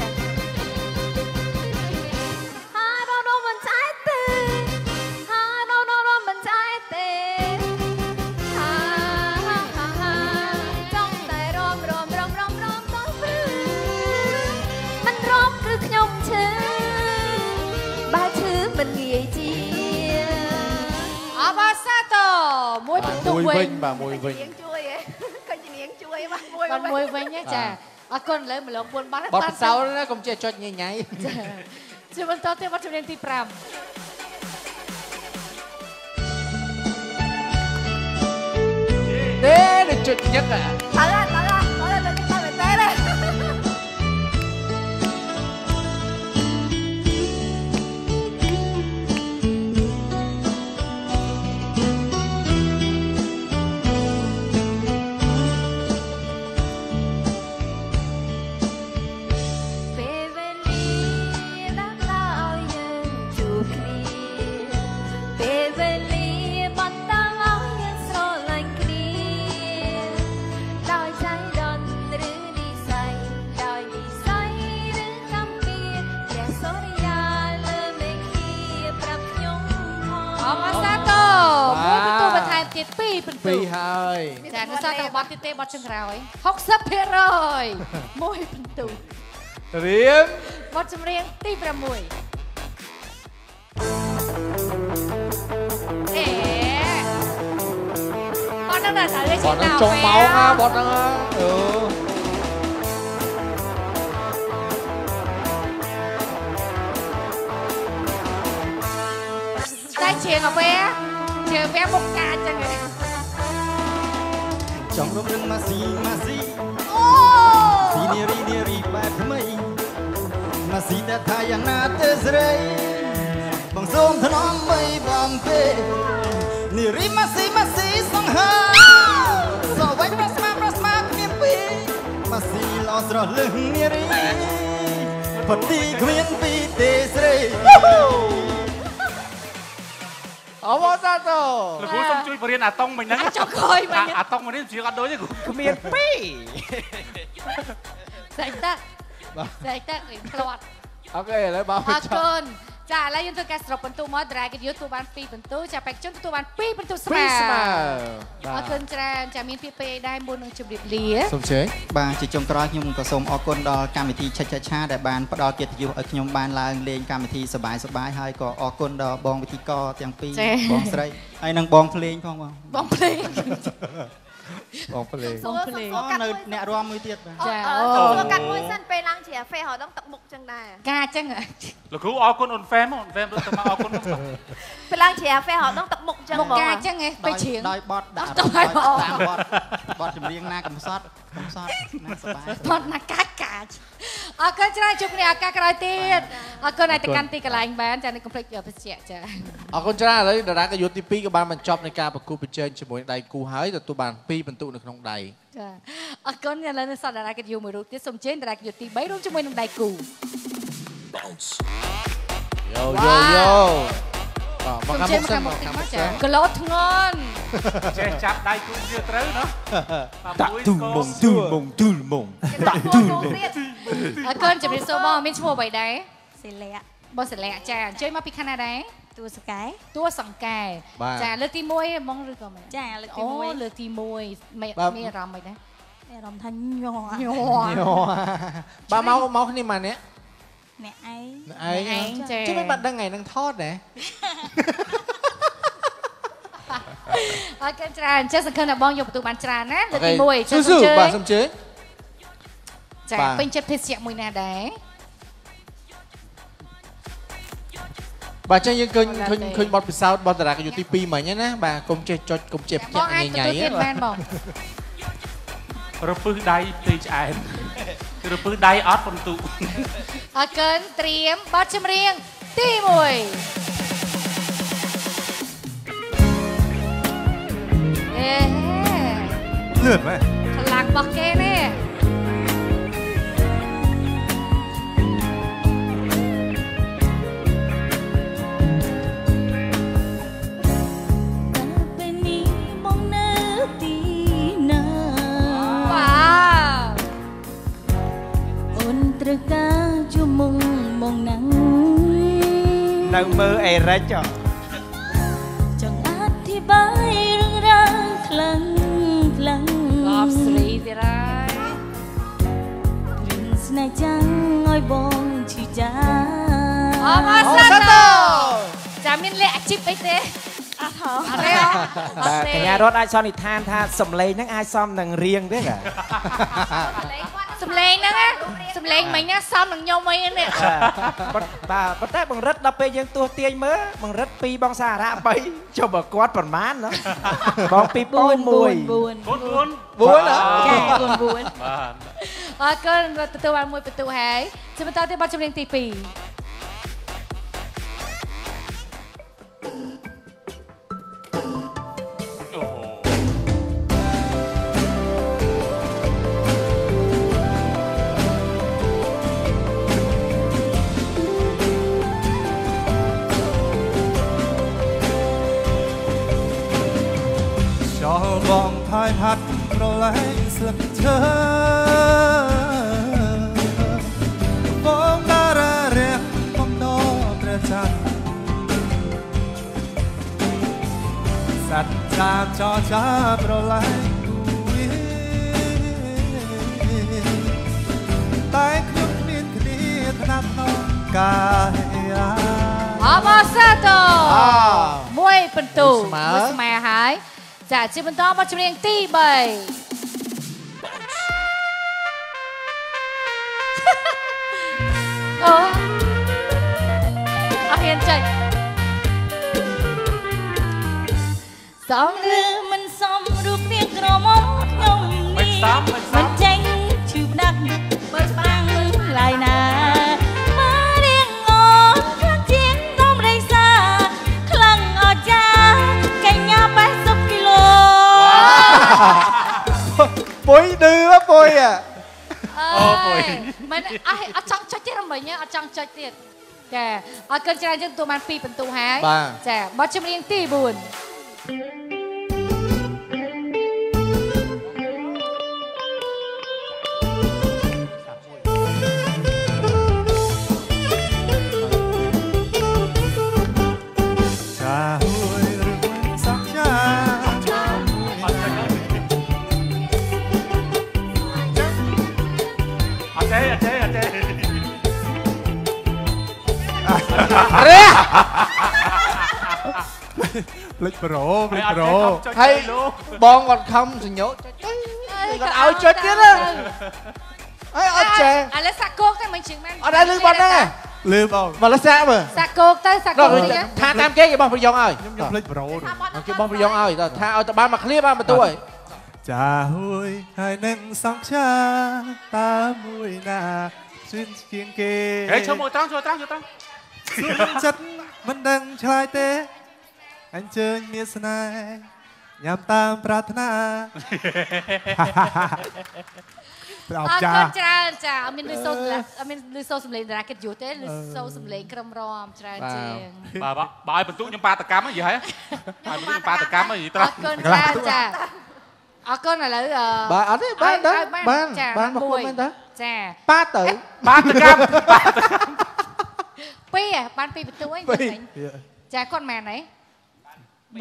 មួយវិញបាទមួយវិញនាងជួយឯងឃើញជានាងជួយបាទមួយបាទមួយវិញណាចាអរគុណឥឡូវម្លង4បាត់បត់ពិសោធន៍ណាកុំចេះចុចញ៉ៃញ៉ៃចាជាបន្តទៀតបទចម្រៀងទី5ទេដូចចុចញឹកអាទៅហើ ទៀត2បន្ទូពីរហើយចានៅសល់តែបទទៀតទេបទចុងក្រោយ60%មួយបន្ទូរៀមបទចម្រៀងទី6អេបទហ្នឹងណាត្រូវបជាត់ហ្នឹងចុងម៉ោងណាបត់ហ្នឹងណាអឺតែជាងអ្វី ជាវែមុខកាចឹងឯងចង់រំលឹងម៉ាស៊ីម៉ាស៊ីអូស៊ីនារីនារីបែបថ្មីម៉ាស៊ីដែលថាយ៉ាងណាទេស្រីបងសូមថ្នមមិនបងទេនារីម៉ាស៊ីម៉ាស៊ីសង្ហាសវ័យប្រស្មាប្រស្មាគ្មានពីរម៉ាស៊ីឡោស្រស់លឹងនារីពទីគ្មានពីរទេស្រី អមសាទរលោកគ្រូសូមជួយបរៀនអាតុងមិញហ្នឹងចុកក្រោយមិញអាអាតុងមិញនេះជាអត់ដូចទេគ្រូគ្មានពីរស្រេចតាស្រេចតារៀងផ្លាត់អូខេឥឡូវបើអរគុណ ចាឥឡូវយើងធ្វើការសរុបបន្ទូមក Dragon Youth ទទួលបាន2បន្ទូចាបេក្ខជនទទួលបាន2បន្ទូស្មើពីរស្មើអរគុណច្រើនចាមានពាក្យពេចន៍ដែរមុននឹងជម្រាបលាសូមជើញបាទជាចុងក្រោយខ្ញុំក៏សូមអរគុណដល់កម្មវិធីឆិចឆិចឆាដែលបានផ្ដល់កិត្តិយសឲ្យខ្ញុំបានឡើងលេងកម្មវិធីសប្បាយសប្បាយហើយក៏អរគុណដល់បងវិធីករទាំងពីរបងស្រីហើយនិងបងភ្លេងផងបងបងភ្លេង បងភ្លេងបងភ្លេងអូនៅអ្នករាំមួយទៀតបាទចាអូអូសួរកាត់មួយសិនពេលឡើងជ្រាហ្វេរហត់ដល់ទឹកមុខចឹងដែរការចឹងលោកគ្រូអរគុណអូនហ្វេមអូនហ្វេមរត់ទៅមកអរគុណមក ពេលឡើងជ្រាហ្វេរហត់ដល់ទឹកមុខចឹងមុខហ្មងការចឹងឯងពេលជ្រៀងដោយបត់ដាក់អត់ទៅហើយបងតាមបត់បត់ចម្រៀងណាកំសត់កំសត់ណាសប្បាយថតណាកាច់កាច់អរគុណច្រើនជួបគ្នាឱកាសក្រោយទៀតអរគុណឲ្យទៅកាន់ទីកន្លែងបានចានៅកុំភ្លេចបច្ចៈចាអរគុណច្រើនឥឡូវតារាកយុទ្ធទី2ក៏បានបញ្ចប់នៃការប្រគល់ប្រជែងជាមួយដៃគូហើយទទួលបាន2បន្ទុកនៅក្នុងដៃចាអរគុណឥឡូវនៅសតតារាកិត្តិយសមួយរូបទៀតសូមជើញតារាកិត្តិយសទី3រួមជាមួយនឹងដៃគូយោយោយោបាទ មកខាងមុខសិនមកខាងមុខសិនគីឡូធ្ងន់ចេះចាប់ដៃគូវាត្រូវណោះតាក់ទូមងទូមងទូមងតាក់ទូមងអរគុណជំរាបសួរបងមានឈ្មោះអ្វីដែរសិលាក់បងសិលាក់ចាអញ្ជើញមកពីខាងណាដែរតួសកែតួសង្កែបាទចាលើកទី1ហ្មងឬក៏មិនចាលើកទីអូ1លើកទី1មានបាទមានអារម្មណ៍មិនដែរអារម្មណ៍ថាញ័រញ័រយោបាទមកមកគ្នាមកនេះអ្នកឯងឯងឯងចេះជិះមិនបាត់ដឹងថ្ងៃនឹងថតដែរ អរគុណច្រើនចេះសង្ឃឹមថាបងយកបន្ទូបានច្រើនណាលើកទីអូ1ខេស៊ូស៊ូបាទសូមជើញចាបាទពេញចិត្តភេសជ្ជៈមួយណាដែរបាទចឹងយើងឃើញអត់ឃើញទេឃើញបទពិសោធន៍បទតារាកយុទ្ធទី2មិញហ្នឹងណាបាទកុំចេះចុចកុំចេះបផ្ទះងអាចញ៉ៃទទួលញ៉ៃទៀតបានបងរពឹសដៃពេកឆ្អែតរពឹសដៃអត់បន្ទុកអរគុណត្រៀមបទចម្រៀងទី1 លឿនមែនខ្លាំងរបស់គេនេះពេលនេះមកនៅទីណាវ៉ាវអូនត្រូវការជួមមុងមកណាំងនៅមើលអេរិចចុះចង់អធិប្បាយរឿងរ៉ាវខ្លាំ ងខ្លាំងកប់ស្រីទៀតហើយរឿងស្នេហ៍ចាំងឲ្យបងឈឺចាអមអរសាទរចាមានលក្ខអាជីពអីទេអត់ហ៎អត់ទេអត់បាទទេកញ្ញារត់អាចសន្និដ្ឋានថាសំឡេងហ្នឹងអាចសមនឹងរៀងទេបាទ សំលេងហ្នឹងណាសំលេងមិញណាសំនឹងខ្ញុំអីនេះបាទបាទប៉ុន្តែបង្រិតដល់ពេលយើងទោះទាញមើលបង្រិត2បងសារៈ3ចុះបើគាត់ប្រមាណណាបង2 4 4 1 4 4 4 4ហ៎ចា4 4បាទអរគុណទទួលបានមួយបន្ទូហើយជាបន្តទៀតបទចម្រៀងទី2 ស្លឹកឈើបងតារារះបំណោព្រះច័ន្ទសត្វចាចោចាប្រឡែងគូវាតែខ្ញុំមានគ្នាថ្នាក់ក្នុងកាយអបអរសាទរអមួយបន្ទូស្មើមួយស្មើហើយចាជាបន្តបទចម្រៀងទី3 នចេញសំឬមិនសមរូបនាងក្រមុំខ្ញុំមិននេះសមមិនសមមិនចេញឈឺផ្ដាច់បើច្បាំងឡាយណាមករៀងងន់ខាងជាងនំរៃសាខ្លាំងអស្ចារ្យកញ្ញា80គីឡូពុយឌឺហ៎ពុយอ่ะអូពុយមិនអត់អត់ចង់ចុចទេរំមិញអត់ចង់ចុចទៀត ចាអរគុណច្រើនយើងទទួលបាន2បន្ទូហើយបាទចាបទចម្រៀងទី4 ប្រូភ្លេចអត់ប្រូទេចុចហើយទៅលោកបងគាត់ខំសញ្ញោចុចទៅគាត់ឲ្យចុចទៀតណាហើយអត់ចេះឥឡូវសាក់គោកទៅមិនជឹងមែនអត់ដែរលឺបាត់ហ្នឹងលឺបងមកលះសាក់មើលសាក់គោកទៅសាក់គោកទៅចាថាតាមគេគេបោះប្រយ៉ងឲ្យខ្ញុំខ្ញុំភ្លេចប្រូគេបោះប្រយ៉ងឲ្យតើថាឲ្យតបានមកឃ្លៀបានបន្ទួយចាហួយហើយនឹងសង្ខាតាមួយណាជឿនជាងគេហេឈប់មកត្រង់ចូលត្រង់ចូលត្រង់សួរចិត្តមិនដឹងឆ្លើយទេ អញ្ជើញមានស្នេហ៍ញ៉ាំតាមប្រាថ្នាព្រះអស្ចារ្យច្រើនចាអត់មានលឺសូរអត់មានលឺសូរសំឡេងតារាគិតយូរទេលឺសូរសំឡេងក្រុមរំច្រើនជាងបាទបើឲ្យបន្ទុកខ្ញុំបាតកម្មយីហ៎ឲ្យបន្ទុកបាតកម្មយីត្រង់អរគុណច្រើនចាអរគុណឥឡូវបាទអត់ទេបានបានបានមកគុំមែនតាចាបាទៅបាតកម្មបាតកម្មពីបានពីបន្ទុកអីចាគាត់មែនអី 1 2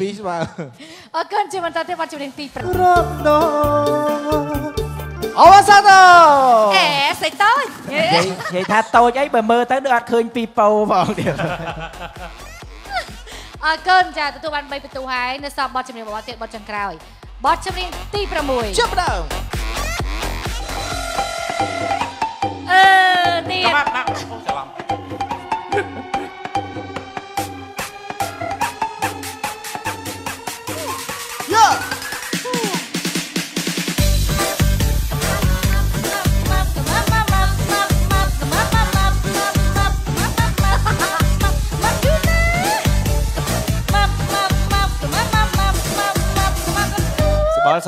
2ស្មើអរគុណជាបន្តទៀតបាត់ជំនាញទី5រកដងអវសាទអេសៃតូចនិយាយថាតូចអីបើមើលទៅដូចអត់ឃើញពីពោផងទៀតអរគុណចាទទួលបាន3ពិន្ទុហើយនៅសល់បទចម្រៀងរបស់ទៀតបទចុងក្រោយបទចម្រៀងទី6ចាប់ដើមអឺទៀតបាត់បាត់ខ្ញុំច្រឡំ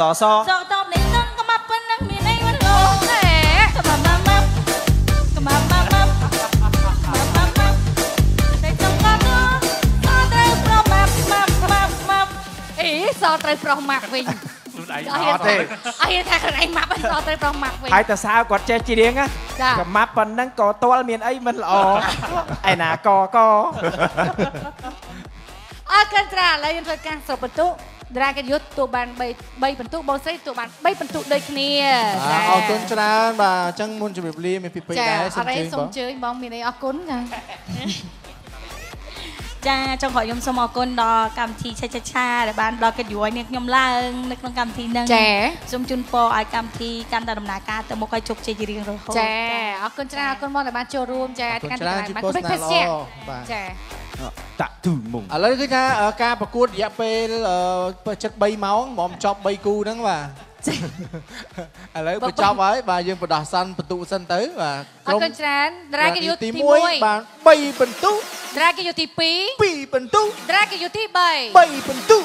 សបល់សសសក់តបនេះនឹងកុំប៉ុណ្ណឹងមានអីមិនលោណែកុំម៉ាម៉ាម៉ាកុំម៉ាម៉ាម៉ាម៉ាម៉ាម៉ាតែចង់ក៏ទៅអត់ត្រូវប្រម៉ាម៉ាម៉ាម៉ាអីសល់ត្រូវប្រុសម៉ាក់វិញខ្លួនឯងអត់ហ៊ានទេអត់ហ៊ានថាខ្លួនឯងម៉ាក់វិញសល់ត្រូវប្រុសម៉ាក់វិញហើយតើសៅគាត់ចេះច្រៀងណាចាកម្មាប់ប៉ុណ្ណឹងក៏ទាល់មានអីមិនល្អឯណាកកអរគុណច្រើនឥឡូវយើងធ្វើការសរុបបន្ទុក តារាកិត្តិយសទទួលបាន3 3បន្ទុកបងស្រីទទួលបាន3បន្ទុកដូចគ្នាបាទអរគុណច្រើនបាទអញ្ចឹងមុនជម្រាបលាមានពីពេកចាដែរអសូមរេជើញសូបមងអញ្ជើញបងមានអីអរគុណចា ចាចុងក្រោយខ្ញុំសូមអរគុណដល់កម្មវិធីឆាឆាឆាដែលបានដល់កិត្តិយសឲ្យនាងខ្ញុំឡើងនៅក្នុងកម្មវិធីហ្នឹងចាសូមជូនពរឲ្យកម្មវិធីកាន់តែដំណើរការទៅមុខឲ្យជោគជ័យជារៀងរហូតចាអរគុណច្រើនអរគុណមកដែលបានចូលរួមចាអរគុណកាន់ច្រើនតែជាបានពោលពេញស្នាភេសជ្ជៈល្អបាទចាតាក់ទូមុងឥឡូវគឺថាអឺការប្រកួតរយៈពេលអឺចិត្ត3ម៉ោងហ្មងចប់3គូហ្នឹងបាទ ឥឡូវបញ្ចប់ហើយបាទយើងបដោះសន្នបន្ទុសិនទៅបាទអរគុណច្រើនតារាកិយុទីទី1 1បាទ3បន្ទុតារាកិយុទី2 2បន្ទុតារាកិយុទី3 3បន្ទុ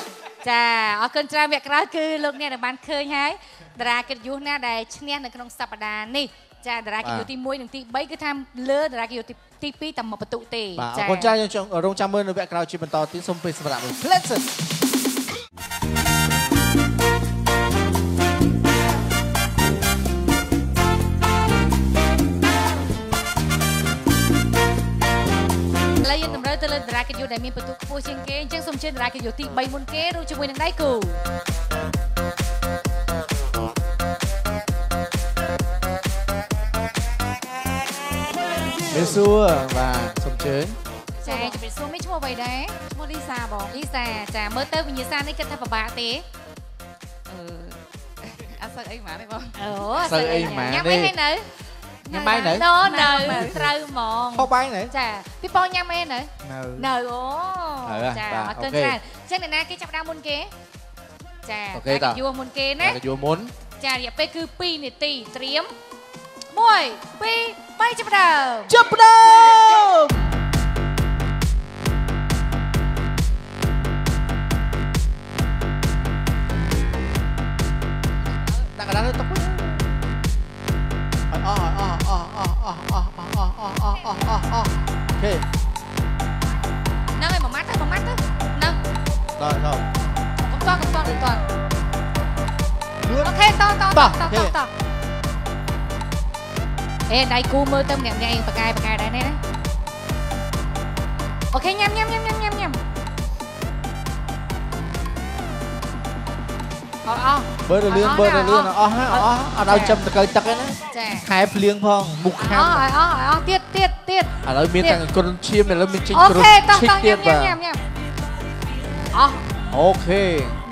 ចាអរគុណច្រើនវគ្គក្រោយគឺលោកអ្នកដែលបានឃើញហើយតារាកិត្តិយសណាដែលឈ្នះនៅក្នុងសប្តាហ៍នេះចាតារាកិត្តិយសទី1និងទី3គឺថាលើតារាកិត្តិយសទី2តែមួយបន្ទុកទេបាទអរគុណច្រើនយើងចង់រងចាំមើលនៅវគ្គក្រោយជាបន្តទៀតសូមពេលសម្រាប់ Pleasant ឥឡូ តម្រូវទៅលើតារាកិត្តិយសដែលមានបន្ទុកខ្ពស់ជាងគេអញ្ចឹងសូមអញ្ជើញតារាកិត្តិយសទី3មុនគេរួមជាមួយនឹងដៃគូមានសួរបាទសូមអញ្ជើញចាជម្រាបសួរមានឈ្មោះអ្វីដែរឈ្មោះលីសាបងលីសាចាមើលទៅវិញ្ញាសានេះគិតថាពិបាកទេអឺអត់សូវអីហ្មងទេបងអូសូវអីហ្មងញ៉ាំទេអីហើយនៅ ញ៉ាំបាយនៅណូនៅត្រូវហ្មងហូបបាយនៅចាពីបងញ៉ាំអីនៅនៅនៅអូហើយចាបាទអរគុណអូខេច្រើនអញ្ចឹងអ្នកណាគេចាប់ផ្ដើមមុនគេចាអូខេតោះយួរមុនគេណាតែយួរមុនចារយៈពេលគឺ2នាទីត្រៀម1 2 3ចាប់ផ្ដើមចាប់ផ្ដើមដាក់កណ្ដាលទៅទុក វិញអស់អស់អស់អស់អស់អស់អស់អស់អស់អស់អស់អស់អស់អស់អូខេហ្នឹងហើយមួយម៉ាត់ទៅមួយម៉ាត់ទៅហ្នឹងដល់ដល់កុំត អត់អស់បើរលឿនបើរលឿនអស់ហើយអស់អត់ឲ្យចំតកើទឹកទេណាចាខែភ្លៀងផងមុខខាំអស់ហើយអស់ហើយអស់ទៀតទៀតទៀតឥឡូវមានទាំងគ្រុនឈាមឥឡូវមានចេញគ្រុនឈាមទៀតបាទអស់អូខេ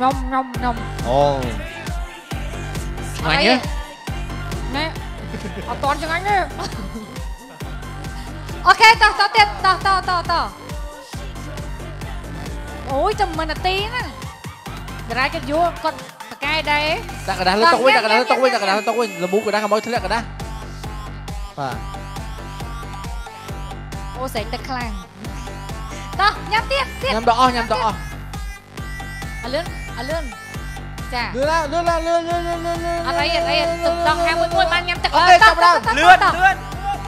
ញ៉ុំញ៉ុំញ៉ុំអូឆ្ងាញ់ទេណែអត់តន់ឆ្ងាញ់ទេអូខេតោះតោះទៀតតោះតោះតោះតោះអូយចាំមិននាទីណាដរាយគាត់យូរគាត់ ngay đấy. Đặt cái đá lên tóc win đặt cái đá lên tóc win đặt cái đá lên tóc win là mũ cái đá không bao thế cái đá. Và ô sánh đặt clang. To nhắm tiếp tiếp. Nhắm đỏ nhắm đỏ. À lươn à lươn. ចាលឿនឡើងលឿនឡើងលឿនលឿនលឿនលឿនអត់អីអត់អីទឹកដង51បានញ៉ាំទឹកអូខេចាប់ឡើងលឿនលឿន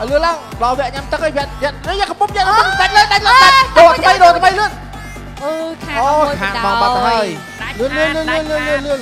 លឿនឡើងដល់វគ្គញ៉ាំទឹកហើយវគ្គយ៉ាត់យ៉ាកំពុំយ៉ាត់ដាច់លើដាច់លើដាច់ដូរថ្មីដូរថ្មីលឿនអឺខាងមកមួយដៅខាងមកបាត់ទៅហើយលឿនលឿនលឿនលឿនលឿន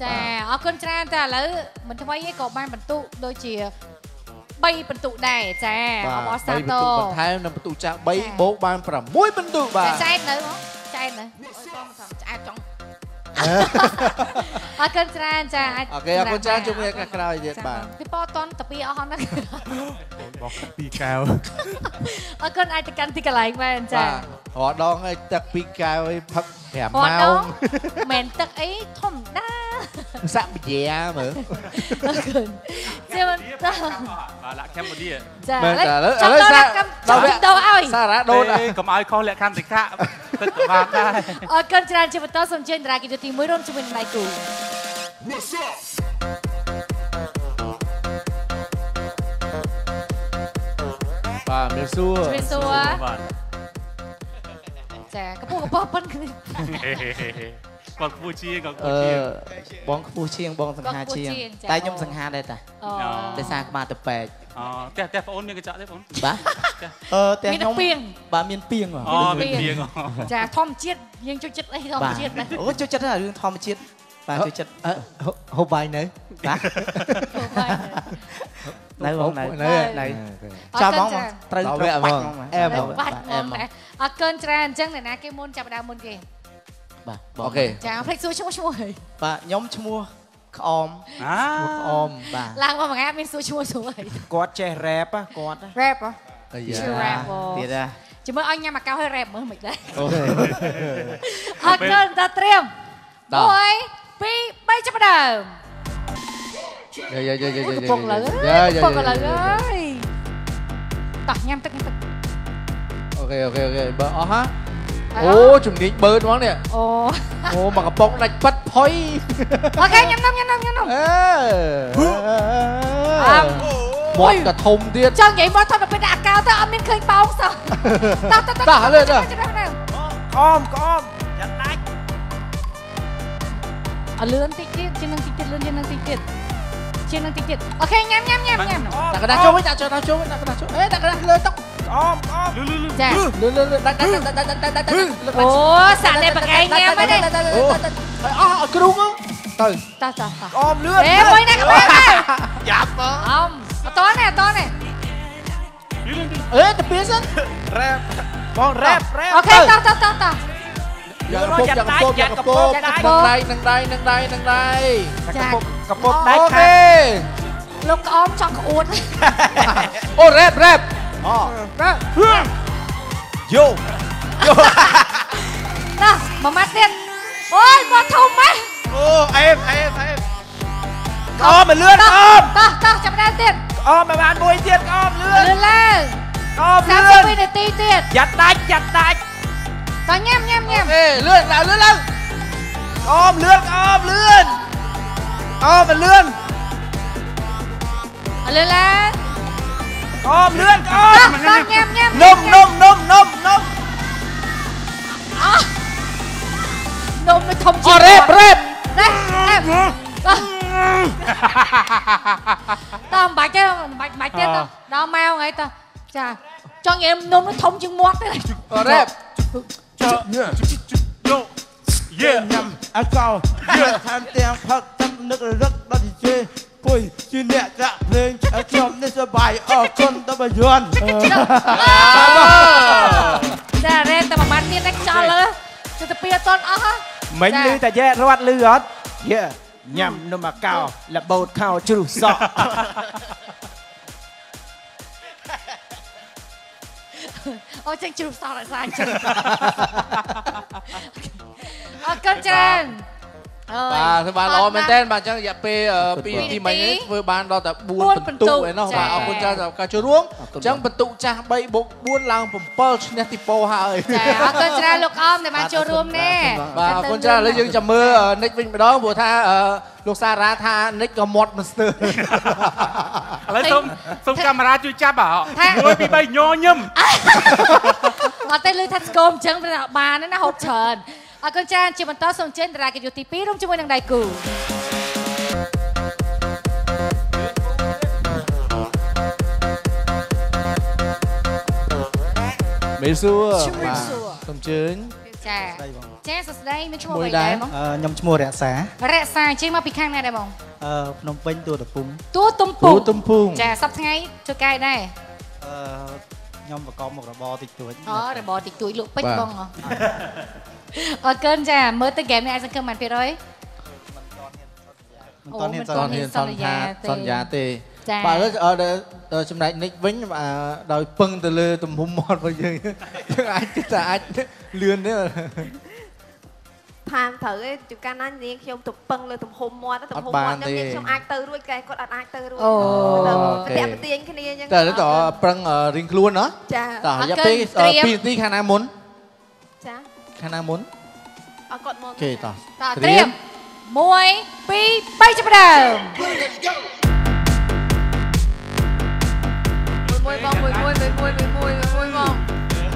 ចាអរគុណច្រើនតែឥឡូវមិនថ្មីទេក៏បានបន្ទុកដូចជា3បន្ទុកដែរចាអបអរសា3ទបន្ទុរកបន្ថែមនិងបន្ទុកចាស់3បូកបាន6បន្ទុកបាទតែចែកនៅហ៎ចែកនៅអូយបងមិនឆ្អែតចង់ អរគុណច្រើនចាអាចអូខេអរគុណច្រើនជួបគ្នាឱកាសក្រោយទៀតបាទពីពតន់តាពីអស់ហ្នឹងបោកពីកែវអរគុណអាចទៅកាន់ទីកន្លែងមែនចាបាទរដងឲ្យទឹកពីកែវឲ្យផឹក5រម៉ោដងងមិនទឹកអីធម្មតាសាក់បជាមើលអរគុណជឿមិនតោះបាទលក្ខកម្ពុជាចាមែនឥតែឥឡូវឥចង់ឡូវដល់សាកម្មដល់វវីគ្គដេអូឲ្យសារ៉ាដូនទេកុំឲ្យខុសលក្ខខណ្ឌតិកៈ ទឹកក៏បានដែរអរគុណច្រើនជាបន្តសូមជើញតារាគីទី1រួមជាមួយនឹងដៃគូបាទមានសួរជំរាបសួរបាទចាកពុះកពោះប៉ុនគ្នាអ គាត់ខ្ពស់ជាងគាត់ខ្ពអឺស់ជាងបងខ្ពស់ជាងបងសង្ហាជាងបងខ្ពស់ជាងចាតែខ្ញុំសង្ហាដែរតាអូដោយសារក្បាលទៅពេកអូផ្ទះផ្ទះបងអូនមានកញ្ចក់ទេបងបាទអឺតែមានខ្ញុំពីងបាទមានពីងហ៎អូមានពីងចាធម្មជាតិយើងជួយចិត្តអីធម្មបាទជាតិដែរអូចូលចិត្តណារឿងធម្មជាតិបាទចូលចិត្តអឺហូបបាយនៅបាទនៅបងនៅនៅនៅចាំបងត្រូវត្រូវបាច់ហ្មងអែមហ្មងបាច់ហ្មងណាអត់កើនច្រើនអញ្ចឹងអ្នកណាគេមុនចាប់ផ្ដើមមុនគេ បាទអូខេចាភ្លេចសួរឈ្មោះឈ្មោះហើយបាទខ្ញុំឈ្មោះក្អមអាឈ្មោះក្អមបាទឡើងមកមួយថ្ងៃអត់មានសួរឈ្មោះសួរហើយគាត់ចេះរ៉េបគាត់ rap ហ៎អាជាយ៉ា rap ហ៎ទៀតណាចាំមើលឲ្យញ៉ាំអាកៅឲ្យ rap មើលមិនដែរអូខេអត់កើនតើត្រៀមដល់1 2 3ចាប់ផ្ដើមយាយយាយយាយយាយកំពុងលើយាយយាយកំពុងលើហើយតោះញ៉ាំទឹកញ៉ាំទឹកអូខេអូខេអូខេបើអស់ហា អើអូជំនាញបឺហ្មងនេះអូអូមកកំប៉ុងដាច់ប៉ិតផុយអូខេញ៉ាំនំញ៉ាំនំញ៉ាំនំអអើឺមាត់ក៏ធំទៀតចង់និយាយមកថតទៅពេលដាក់អាកៅទៅអត់មានឃើញបោកសោះតោះតោះតោះលើតោះចាប់ផ្ដើមក្អមក្អមយ៉ាត់ដាច់អលឿនតិចទៀតជាងនឹងតិចទៀតលឿនជាងនឹងតិចទៀតជាងនឹងតិចទៀតអូខេញ៉ាំញ៉ាំញ៉ាំញ៉ាំដាក់កណ្ដាស់ចូលវិញដាក់ចូលដាក់ចូលវិញដាក់កណ្ដាស់ចូលអេដាក់កណ្ដាស់លើតុក្អមក្អមលឺលឺលឺចាលើលើលើដាក់ដាក់ដាក់ដាក់ដាក់ដាក់ដាក់អូសាក់តែបកែញ៉ាំទៅទេអូអស់អត់គ្រូងទៅតោះតោះតោះក្អមលឿនអេមួយណាក្បែរទៅយ៉ាប់បងអមអត់តនេះអត់តនេះអេទៅពីសិនរ៉េបបងរ៉េបរ៉េបអូខេតោះតោះតោះតោះយ៉ាងកំពប់យ៉ាងកំពប់យ៉ាងកំពប់យ៉ាងកំពនឹងប់ដៃនឹងដៃនឹងដៃនឹងដៃចាកពុកដាច់អូខាខេត់លោកក្អមចង់ក្អួតអូរ៉េបរ៉េប អូតោះយោតោះមួយម៉ាត់ទៀតអូយមកធំម៉េះអូអេមអេមអេមក្អមមកលឿនតោះក្អមតោះតោះចាប់ដើមទៀតក្អមមកបានមួយទៀតក្អមលឿលឿននឡើងក្អមលឿន30វិនាទីទៀតយ៉ាត់ដាច់យ៉ាត់ដាច់តោះញ៉ាំញ៉ាំញ៉ាំអេលឿនឡើងលឿនឡើងក្អមលឿនក្អមលឿនក្អមមកលឿនលឿនឡើង ក្អមលឿនក្អតោះមតោះញ៉ាំញ៉ាំនំនំនំនំនំអោះនំនេះធំជាអូងរ៉េបរ៉េបនេះអេតោះតោះមិនបាច់ទេមិនបាច់មិនបាច់ទេតោះដល់ម៉ោងហើយតោះចាចង់និយាយនំនេះធំជាងមាត់ទេអូរ៉េបយោយេញ៉ាំអកោយកថែមទាំងផឹកទឹកនឹករឹកដល់ជេពុយជាអ្នកចាក់ភ្លេងឲ្យខ្ញុំនេះសប្បាយអរគុណដល់បាយ័នចារ៉េតែមួយម៉ាត់ទៀតតែខ្យល់លើទៅទៅពីអត់តន់អស់ហ៎មិញចាលឺតែយេរត់លឺអត់យេញ៉ាំនំអាកោលបោតខោជ្រុះសក់អូចេញជ្រុះសក់ឲ្យស្អាតចឹងអរគុណច្រើនអើយ បាទធ្វើបានល្អមែនតើបាទអញ្ចឹងរយៈពេល2នាទីមិញនេះធ្វើបានដល់តែបួន4ពិបន្ន្ទុទុកឯណោះចា៎បាទអរគុណច្រើនសម្រាប់ការចូលរួមអញ្ចឹងបន្ទុកចាស់3បូក4ឡើង7ឈ្នះទីពោហើយចាអរគុណច្រើនលោកអមដែលបានចូលរួមនេះបាទអរគុណច្រើនឥឡូវយើងចាំមើលនិចវិញម្ដងព្រោះថាអឺលោកសារ៉ាថានិចក៏មាត់មិនស្ទើរឥឡូវសូមសូមកាមេរ៉ាជួយចាប់អ្ហ៎1 2 3ញញឹមអត់ទេលឺថាស្គមអញ្ចឹងប្រហែលបានណាហូបច្រើន អរគុណច្រើនជាបន្តសូមអញ្ជើញតារាកិត្តិយសទី2រួមជាមួយនឹងដៃគូមេសួរជំរាបសួរសូមអញ្ជើញចាចាសួស្ដីមានឈ្មោះមួយអ្វីដែរដែរហ្មងខ្ញុំឈ្មោះរក្សារក្សាជិះមកពីខាងណាដែរហ្មងអឺភ្នំពេញទួតពុំទួទំពុទូងទំពុងចាសប្តាហ៍ថ្ងៃធ្វើកាយដែរអឺ ខ្ញុំបកបមុខរបរតិចតួចអូរបរតិចតួចលក់ពេជ្របាទបងហ៎អរគុណចាមើលទៅហ្គេមនេះអាចសង្ឃឹមបាន200មិនតន់ហ៊ានអូសមិនន្ទាយាន់សន្យាសន្យាទេចាបាទឥឡូវអឺដល់ចំណែកនិចវិញអឺដោយពឹងទៅលើទំហំមាត់របស់យើងយើងអាចគិតថាអាចលឿនទេ ផានត្រូវឯងជួនកាលណានាងខ្ញុំទៅពឹងលើទំហំមាត់ទំហំអត់បានមាត់ខ្ញុំទេនាងខ្ញុំអាចទៅរួចកែគាត់អត់អាចទៅរួចអូទៅអូប្រខេតិបទាញគ្នាអញ្ចឹងតែឥឡូវតើប្រឹងអឺរៀងខ្លួនណាចាតើរយៈពេល2នាទីខាងណាមុនចាខាងណាមុនអរគាត់មកអូខេតោះតើត្រៀម1 2 3ចាប់ផ្ដើមមួយបងមួយមួយមួយមួយមួយមួយបង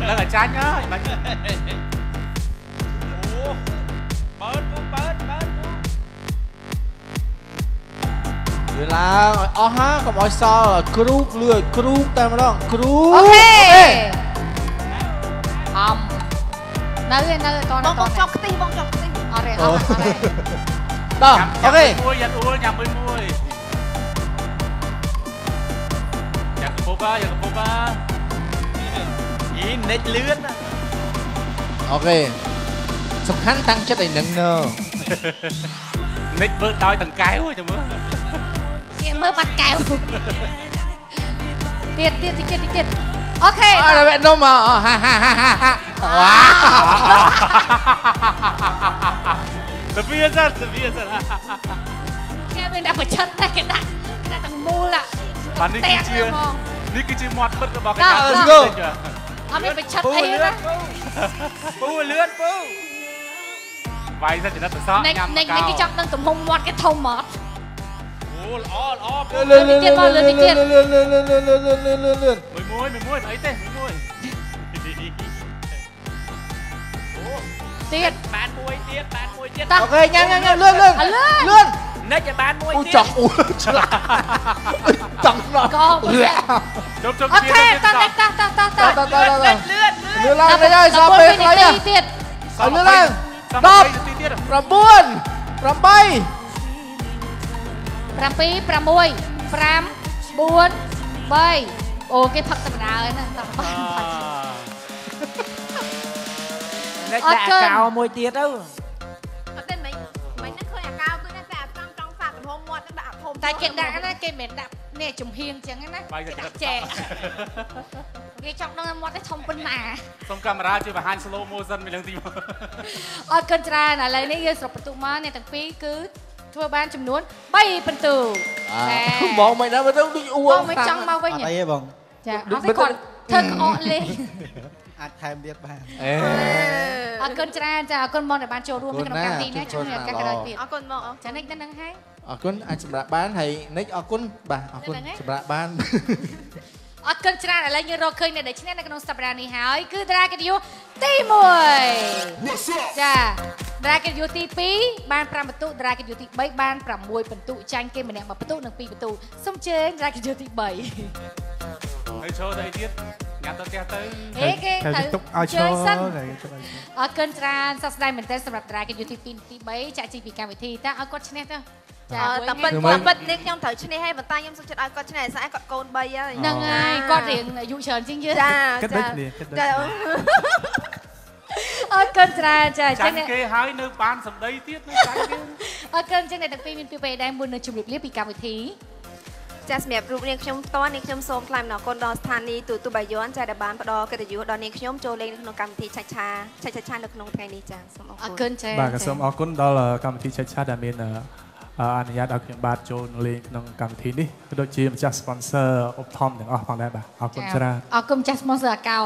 ឡើងអាចារ្យហើយបាច់ វាឡើងឲ្យអស់ហាកុំឲ្យសល់ឲ្យគ្រូកលឿឲ្យគ្រូកតែម្ដងគ្រូកអូខេអូអំនៅឯនៅតនបងបងចុកខ្ទិះបងចុកខ្ទិះអត់ទេអអូត់អត់ទេដល់អូខេមួយយ៉ាត់អួលញ៉ាំមួយមួយយ៉ាត់កពុបយ៉ាត់កពុបយីនិចលឿនអូខេសំខាន់តាំងចិត្តឲ្យនឹងណើនិចធ្វើដោយតង្កែវចាំមើល nghe mơ bắt kèo, Tiệt, tiệt, tiệt, tiệt, Ok à, là bạn nôm mà? Ha ha ha ha ha. Wow. Seviyesan, seviyesan Nghe mình đã phải chân tay cái đạn. Cái đạn thằng mù lạ. Bắn đi kia chưa? Đi kia chưa mọt mất vào cái đạn. Let's go Ông ấy phải chân ấy đó. Bù lướt, bù Vay ra thì nó tự sợ Nành cái trong đang tùm hông mọt cái thâu mọt. អូល្អល្អពូលឿនលឿនលឿនលឿនលឿនលឿនលឿនលឿនលឿនលឿនលឿនលឿនមួយមួយមួយមួយអីទេមួយមួយទៀតបានមួយទៀតបានមួយទៀតអូខេញ៉ាំញ៉ាំញ៉ាំលឿនលឿនអើលឿនលឿននិចឲ្យបានមួយអូទៀតចង់អ៊ូឆ្លាតចង់ណោះក៏លឿនជុំជុំអូគ្នាខេទៀតតតតតតតតតតតលឿនលឿនលឿនឡើងទៅហើយសល់ពេលខ្លីណាទៀតឲ្យលឿនឡើង10 10នាទីទៀត9 7 6 5 4 3អូគេផឹកតែបណ្ដើរហ្នឹងតែបានផឹកនិចអត់ដាក់កើកៅមួយទៀតទៅអត់ទេមិញមិញហ្នឹងឃើញអាកៅគឺណាតែអាត្រង់ត្រង់សាកទំហំមាត់ហ្នឹងដាក់ធំតែគេដាក់ណាគេមិនដាក់នេះចំហៀងចឹងណាបាយគេទៅដាក់ចែកគេចង់ដឹងថាមាត់នេះធំប៉ុណ្ណាសុំកាមេរ៉ាជួយបង្ហាញ slow motion មួយឡើងទីមកអត់កិនច្រើនឥឡូវនេះយើងស្រុកបន្ទុកមកអ្នកទាំងពីរគឺ ធ្វើបានចំនួន3ពិន្ទុចាបងមិនដឹងទៅដូចអ៊ូបងមិនចង់មកវិញអត់អីទេបងចាអត់ទេគាត់ធ្វើក្អកលេងអាចថែមទៀតបានអេអរគុណច្រើនចាអរគុណបងដែលបានចូលរួមនៅក្នុងកម្មវិធីនេះជួយឱកាសក្រោយទៀតអរគុណមកអរចានិចទៅនឹងហើយអរគុណអាចសម្រាប់បានហើយនិចអរគុណបាទអរគុណនៅហ្នឹងឯងសម្រាប់បាន អរគុណច្រើនឥឡូវយើងរកឃើញអ្នកដែលឈ្នះនៅក្នុងសប្តាហ៍នេះហើយគឺ Dragon Yu ទី1ចា Dragon Yu ទី2បាន5បន្ទុក Dragon Yu ទី3បាន6បន្ទុកចាញ់គេម្នាក់1បន្ទុកនិង2បន្ទុកសូមជើញ Dragon Yu ទី3ហើយចូលទៅអីទៀតញ៉ាំទៅផ្ទះទៅហេគេតែទៅទុកឲ្យឈជើរញសិនតែទុកឲ្យឈរអរគុណច្រើនសោកស្ដាយមែនទែនសម្រាប់ Dragon Yu ទី2ទី3ចាក់ជីពីកម្មវិធីតើឲ្យគាត់ឈ្នះទៅ ចាតែប៉ិនគាត់ប៉ិននេះខ្ញុំត្រូវឈ្នះហើយប៉ុន្តែខ្ញុំសុខចិត្តឲ្យគាត់ឈ្នះឲ្យស្អែកគាត់កូន3ហើយហ្នឹងហើយគាត់រៀងអាយុច្រើនជាងយើងចាគិតដូចចាគ្នាគិតដូចចាអរគុណច្រើនចាចាចឹងញ់អ្នកគេហើយនៅបានសម្ដីទៀតនៅចាញ់គេអរគុណចឹងអ្នកទាំងពីរមានពីពេលដែរមួយនៅជម្រាបលាពីកម្មវិធីចាសម្រាប់រូបនាងខ្ញុំផ្ទាល់នាងខ្ញុំសូមថ្លែងអំណរគុណដល់ស្ថានីយ៍ទូទូបាយ័នចាដែលបានផ្ដល់កិត្តិយសដល់នាងខ្ញុំចូលលេងនៅក្នុងកម្មវិធីឆាច់ឆាឆាច់ឆាឆានៅក្នុងថ្ងៃនេះចាសូមអរអរគុគុណណចាបាទក៏សូមអរគុណដល់កម្មវិធីឆែកឆាតដែលមាន អឺអនុញ្ញាតឲ្យខ្ញុំបាទចូលលេងក្នុងកម្មវិធីនេះក៏ដូចជាម្ចាស់ sponsor ឧបត្ថម្ភទាំងអស់ផងដែរបាទអរគុណច្រើនអរគុណចាស់ sponsor អាកោ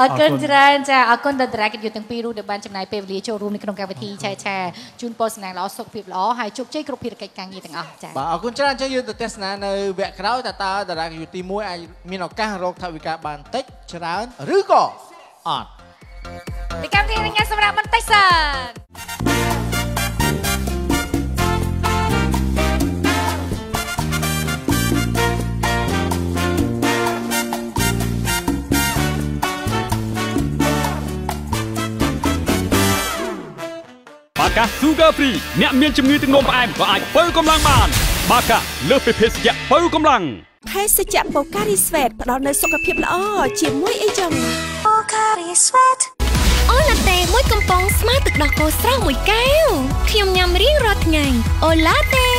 អរគុណច្រើនចាអរគុណដល់ Dragon Yu ទាំងពីររូបដែលបានចំណាយពេលវេលាចូលរួមនៅក្នុងកម្មវិធីឆែឆាជូនពរសំណាងល្អសុខភាពល្អហើយជោគជ័យគ្រប់ភារកិច្ចការងារទាំងអស់ចាបាទអរគុណច្រើនអញ្ចឹងយើងទៅទស្សនានៅវគ្គក្រោយតើតើតារាយុទី1អាចមានឱកាសរកថវិកាបានតិចច្រើនឬក៏អត់ពីកម្មវិធីនេះសម្រាប់បន្តិចសិន បាកា Sugar Free អ្នកមានជំងឺទឹកនោមផ្អែមក៏អាចបើកម្លាំងបាន បាកាលើសពីភេសជ្ជៈបើកម្លាំងភេសជ្ជៈបូការីស្វេតផ្ដល់នូវសុខភាពល្អជាមួយអីចឹងបូការីស្វេតអូឡាតេមួយកំប៉ុងស្មើទឹកដោះគោស្រស់មួយកែវខ្ញុំញ៉ាំរៀងរាល់ថ្ងៃអូឡាតេ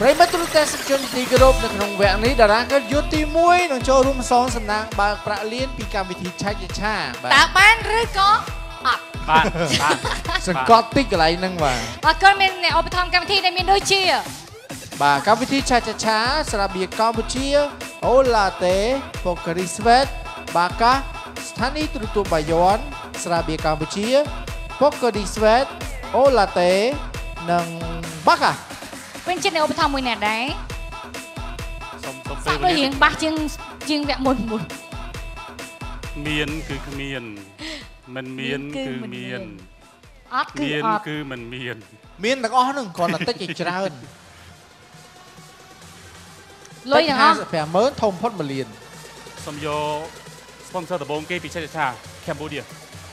ប្រិយមិត្តទូរទស្សនិកជនទីគោរពនៅក្នុងវគ្គនេះតារាកិត្តិយសទី1នឹងចូលរួមសងសំណាងបើកប្រាក់លានពីកម្មវិធីឆាច់ឆាបាតើទបានឬក៏ អត់បាទបាទសង្កត់តិចកន្លែងហ្នឹងបាទអរគុណមានអ្នកឧបត្ថម្ភកម្មវិធីដែលមានដូចជាបាទកម្មវិធីឆាច់ឆាស្រាបៀរកម្ពុជាអូឡាតេប៉ូការីស្វេតបាកាស្ថានីយ៍ទូរទស្សន៍បាយ័នស្រាបៀរកម្ពុជាប៉ូការីស្វេតអូឡាតេនិងបាកាវិញជាអ្នកឧបត្ថម្ភមួយអ្នកដែរសុំសុំសាពេលក់ដូចរៀងបាសជាងជាងវគ្គមុនមុនមានគឺគ្មាន មិនមានគឺមានអត់គឺអត់គឺមិនមាន មានទាំងអស់ហ្នឹងគ្រាន់តែតិចជាច្រើនលុយទាំងអស់50000ធំផុត1លានសុំយក sponsor ដំបូងគេពីចេតឆា Cambodia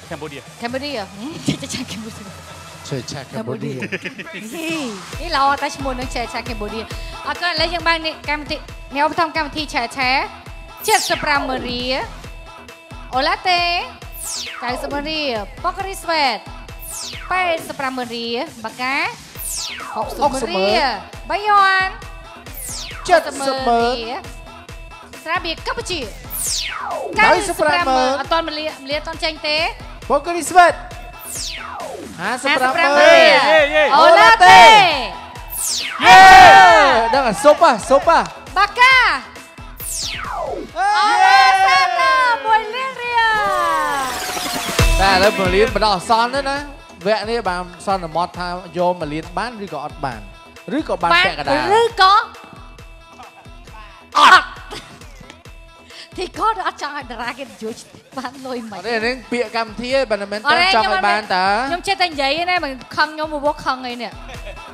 Cambodia Cambodia ចេតឆា Cambodia ចេតឆា Cambodia នេះឡោតែឈ្មោះនឹងចេតឆា Cambodia អរគុណឥឡូវយើងបានកម្មវិធីញោមផ្ទំកម្មវិធីឆាឆា75រៀលអូឡាទេ ន់មលាមលាអត់ទាន់ចេញទេប៉ូកូរីស្វិត55ម៉ឺនអូឡាតេយេដឹងអាស៊ុបហ៎ស៊ុបហ៎ បាកាអូឡាសាតាមួយលានរៀល តែឥឡូវ1លានបដោះអសន្នទៅណាវគ្គនេះបានសន្មត់ថាយក1លានបានឬក៏អត់បានឬក៏បានពាក់កណ្ដាលឬក៏អត់ទីគាត់អត់ចង់ឲ្យតារាគេជួយបានលុយមិនអត់ទេនេះពាក្យកម្មវិធីឯងបើមិនមែនអត់តើទេចង់ឲ្យបានតើខ្ញុំចេះតែនិយាយឯណាមិនខឹងខ្ញុំមកវកខឹងអីនេះ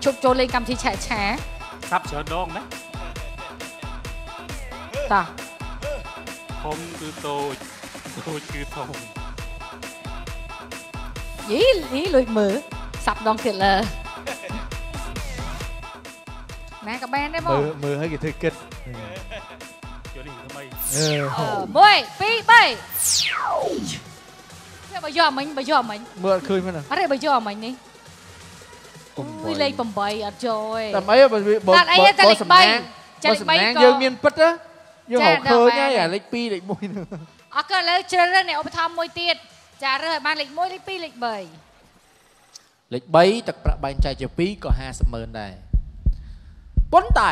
ជប់ចូលលេងកម្មវិធីឆែឆាសាប់ច្រើនដងណាតាធំគឺតូចតូចគឺធំ យីយីលួចមើលសាប់ដងទៀតលើណាក៏បានដែរបងមើលមើលឲ្យគេធ្វើគិតយកនេះថ្មីអឺអឺមួយពីរបីនេះបើយកអាមិញបើយកអាមិញមើលអត់ឃើញមែនទេអត់ទេបើយកអាមិញនេះអូយលេខ8អត់ចូលទេតែអីបើបើតែអីតែលេខសំណាង3ចាបើលេខសំ3ណាងក៏យើងមានពិតណាយើងចារកឃើញដល់បានហើយអាលេខ2លេខ1ហ្នឹងអត់ក៏ឥឡូវជ្រើសរើសអ្នកឧបត្ថម្ភមួយទៀត ចារើសឲ្យបានលេខ1លេខ2លេខ3លេខ3ទឹកប្រាក់បែងចែកជា2ក៏50ម៉ឺនដែរប៉ុន្តែ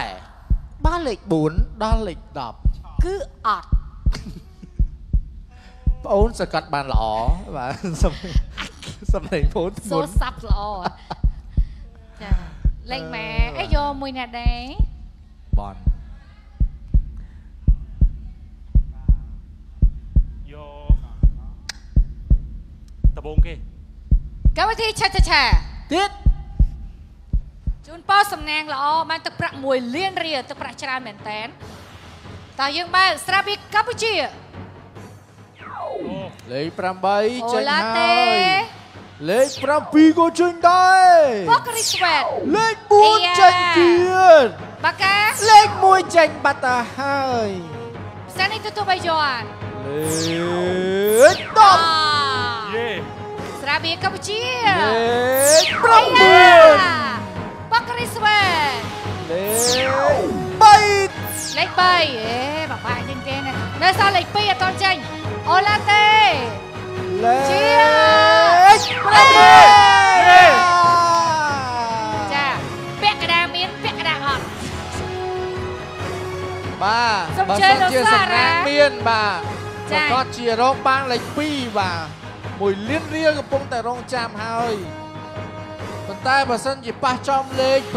បានលេខ4ដល់លេខ10គឺអត់ប្អូនសកាត់បានល្អបាទសំសំឡេងប្អូនធ្ងសូន់សាប់ល្អចាលេខម៉ែអីយកមួយណាដែរបន ដំបូងគេកម្មវិធីឆាឆាឆាទៀតជូនប៉ោសំណាងល្អបានទឹកប្រាក់1លានរៀលទឹកប្រាក់ច្រើនមែនតើតើយើងបើកស្រាបៀរកម្ពុជាលេខ8អូចេញឡាហើតេយលេខ7ក៏ចេញដែរប៉ូករីស្វេតលេខអា4យ៉ាចេញទៀតបាកាលេខ1ចេញបាត់ទៅហើយផ្សានេះទទួលបាយ័នលេខអ10យេ ស្រាបៀរកម្ពុជាលេខអាយ៉ា9ប៉ូករីស្វេតលេខ3លេខ3អេបបាក់ជាងគេណានៅសល់លេខ2អត់តន់ចេញអូឡាតេលេខជាចាពាក់កណ្ដាលមានពាក់កណ្ដាលអត់បាទសូមបើជើសិញនលោកជាសាសំរាណាងមានបាទចាប្រកាសជារងបានលេខ2បាទ មួយលានរៀលកំពុងតែរងចាំហើយប៉ុន្តែបើសិនជាប៉ះចំលេខ5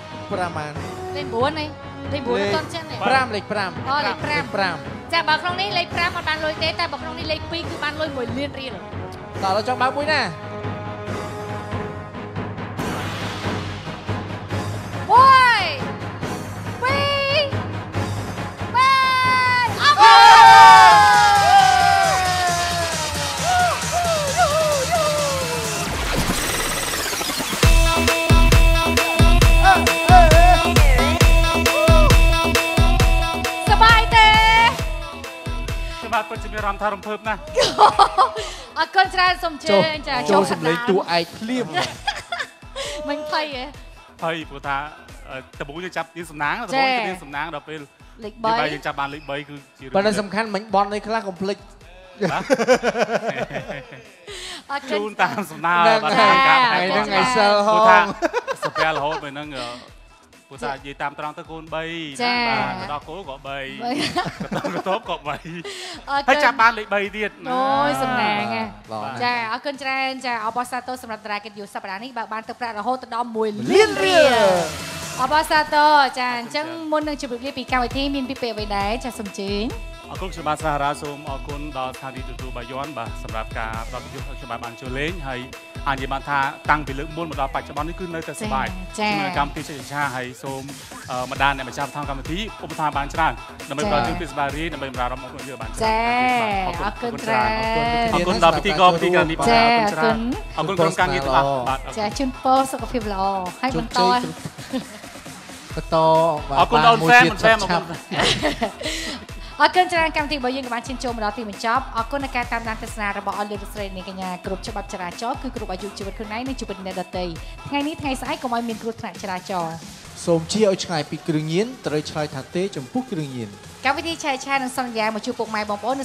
5ម៉ាន លេខ9នេះលេខ9អត់តន់ចេញទេ 5លេខ5 អូលេខ5 5 ចាបើក្នុងនេះលេខ5អត់បានលុយទេតែបើក្នុងនេះលេខ2គឺបានលុយ1លានរៀល តើเราចង់បើកមួយណា មួ ថារំភើបណាស់អរគុណច្រើនសូមជើចូលញចាចូលសម្លេងតួឯកភ្លាមមិនភ័យទេហើយព្រោះថាអឺដំបូងយើងចាប់យើងសំណាងដំបូងចាយើងរៀនសំណាងដល់ពេលលេខយើងបែរ3យើងចាប់បានលេខ3គឺជារឿងប៉ុន្តែសំខាន់មិញបននេះខ្លះកុំភ្លេចអរគុជូណនតាមសំណើហ្នឹងបាទហើយតាមការថ្ងៃហ្នឹងថ្ងៃសិលហងព្រោះថាសាពះរហូតពេលហ្នឹងអឺ ព្រោះថានិយាយតាមត្រង់ទៅកូន3ចាណាបាទទៅដល់គោលក៏3កតបកតបក៏3អរហើយគុណចាប់បានលេខ3ទៀតណាអូយសំណាងហ៎ល្អណាស់ចាអរគុណច្រើនចាអបអរសាទរសម្រាប់តារាកិត្តិយសសប្តាហ៍នេះបើបានទឹកប្រាក់រហូតដល់1លាលាននរៀរៀលលអបអរសាទរចាអញ្ចឹងមុននឹងជម្រាបលាពីកម្មវិធីមានពីពាក្យអ្វីដែរចាសូមជើញអរគុណខ្ញុំបាទស្រាហារ៉ាសូមអរគុណដល់ស្ថានីយ៍ទូទួលបាយ័នបាទសម្រាប់ការផ្ដល់ប្រយោជន៍ឲ្យខ្ញុំបាទបានចូលលេងហើយ អាចនិយាយបានថាតាំងពីលើកមុនមកដល់បច្ចុប្បន្ននេះគឺនៅតែសប្បាយចា៎ជាមួយនឹងកម្មវិធីចិត្តឆាហើយសូមអឺម្ដាយអ្នកម្ចាស់ដ្ឋានកម្មវិធីឧបត្ថម្ភបានច្រើនដើម្បីផ្ដល់ជូនពីសប្បាយរីដើម្បីបម្រើអារម្មណ៍របស់យើងបានច្រើនចាអរគុណអរគុណច្រើនអរគុណដល់ពិធីករពិធីការនេះបាទចាអរគុណច្រើនអរគុណក្រុមការងារទាំងអស់បាទចាជូនពរសុខភាពល្អហើយបន្តបន្តអរគុណដល់អូនហ្វែមអូនហ្វែមអរគុណ អរគុណច្រើនកម្មវិធីរបស់យើងក៏បានឈានចូលមកដល់ទីបញ្ចប់អរគុណដល់ការតាមដានទស្សនារបស់អស់លោកស្រីនាងកញ្ញាគ្រប់ច្បាប់ចរាចរណ៍គឺគ្រប់អាយុជីវិតខ្លួនឯងនិងជីវិតអ្នកដទៃថ្ងៃនេះថ្ងៃស្អែកកុំឲ្យមានគ្រោះថ្នាក់ចរាចរណ៍សូមជាឲ្យឆ្ងាយពីគ្រឿងញៀនត្រូវឆ្លើយថាទេចំពោះគ្រឿងញៀនកម្មវិធីឆែកឆាយនិងសន្យាមកជួបពុកម៉ែបងប្អូន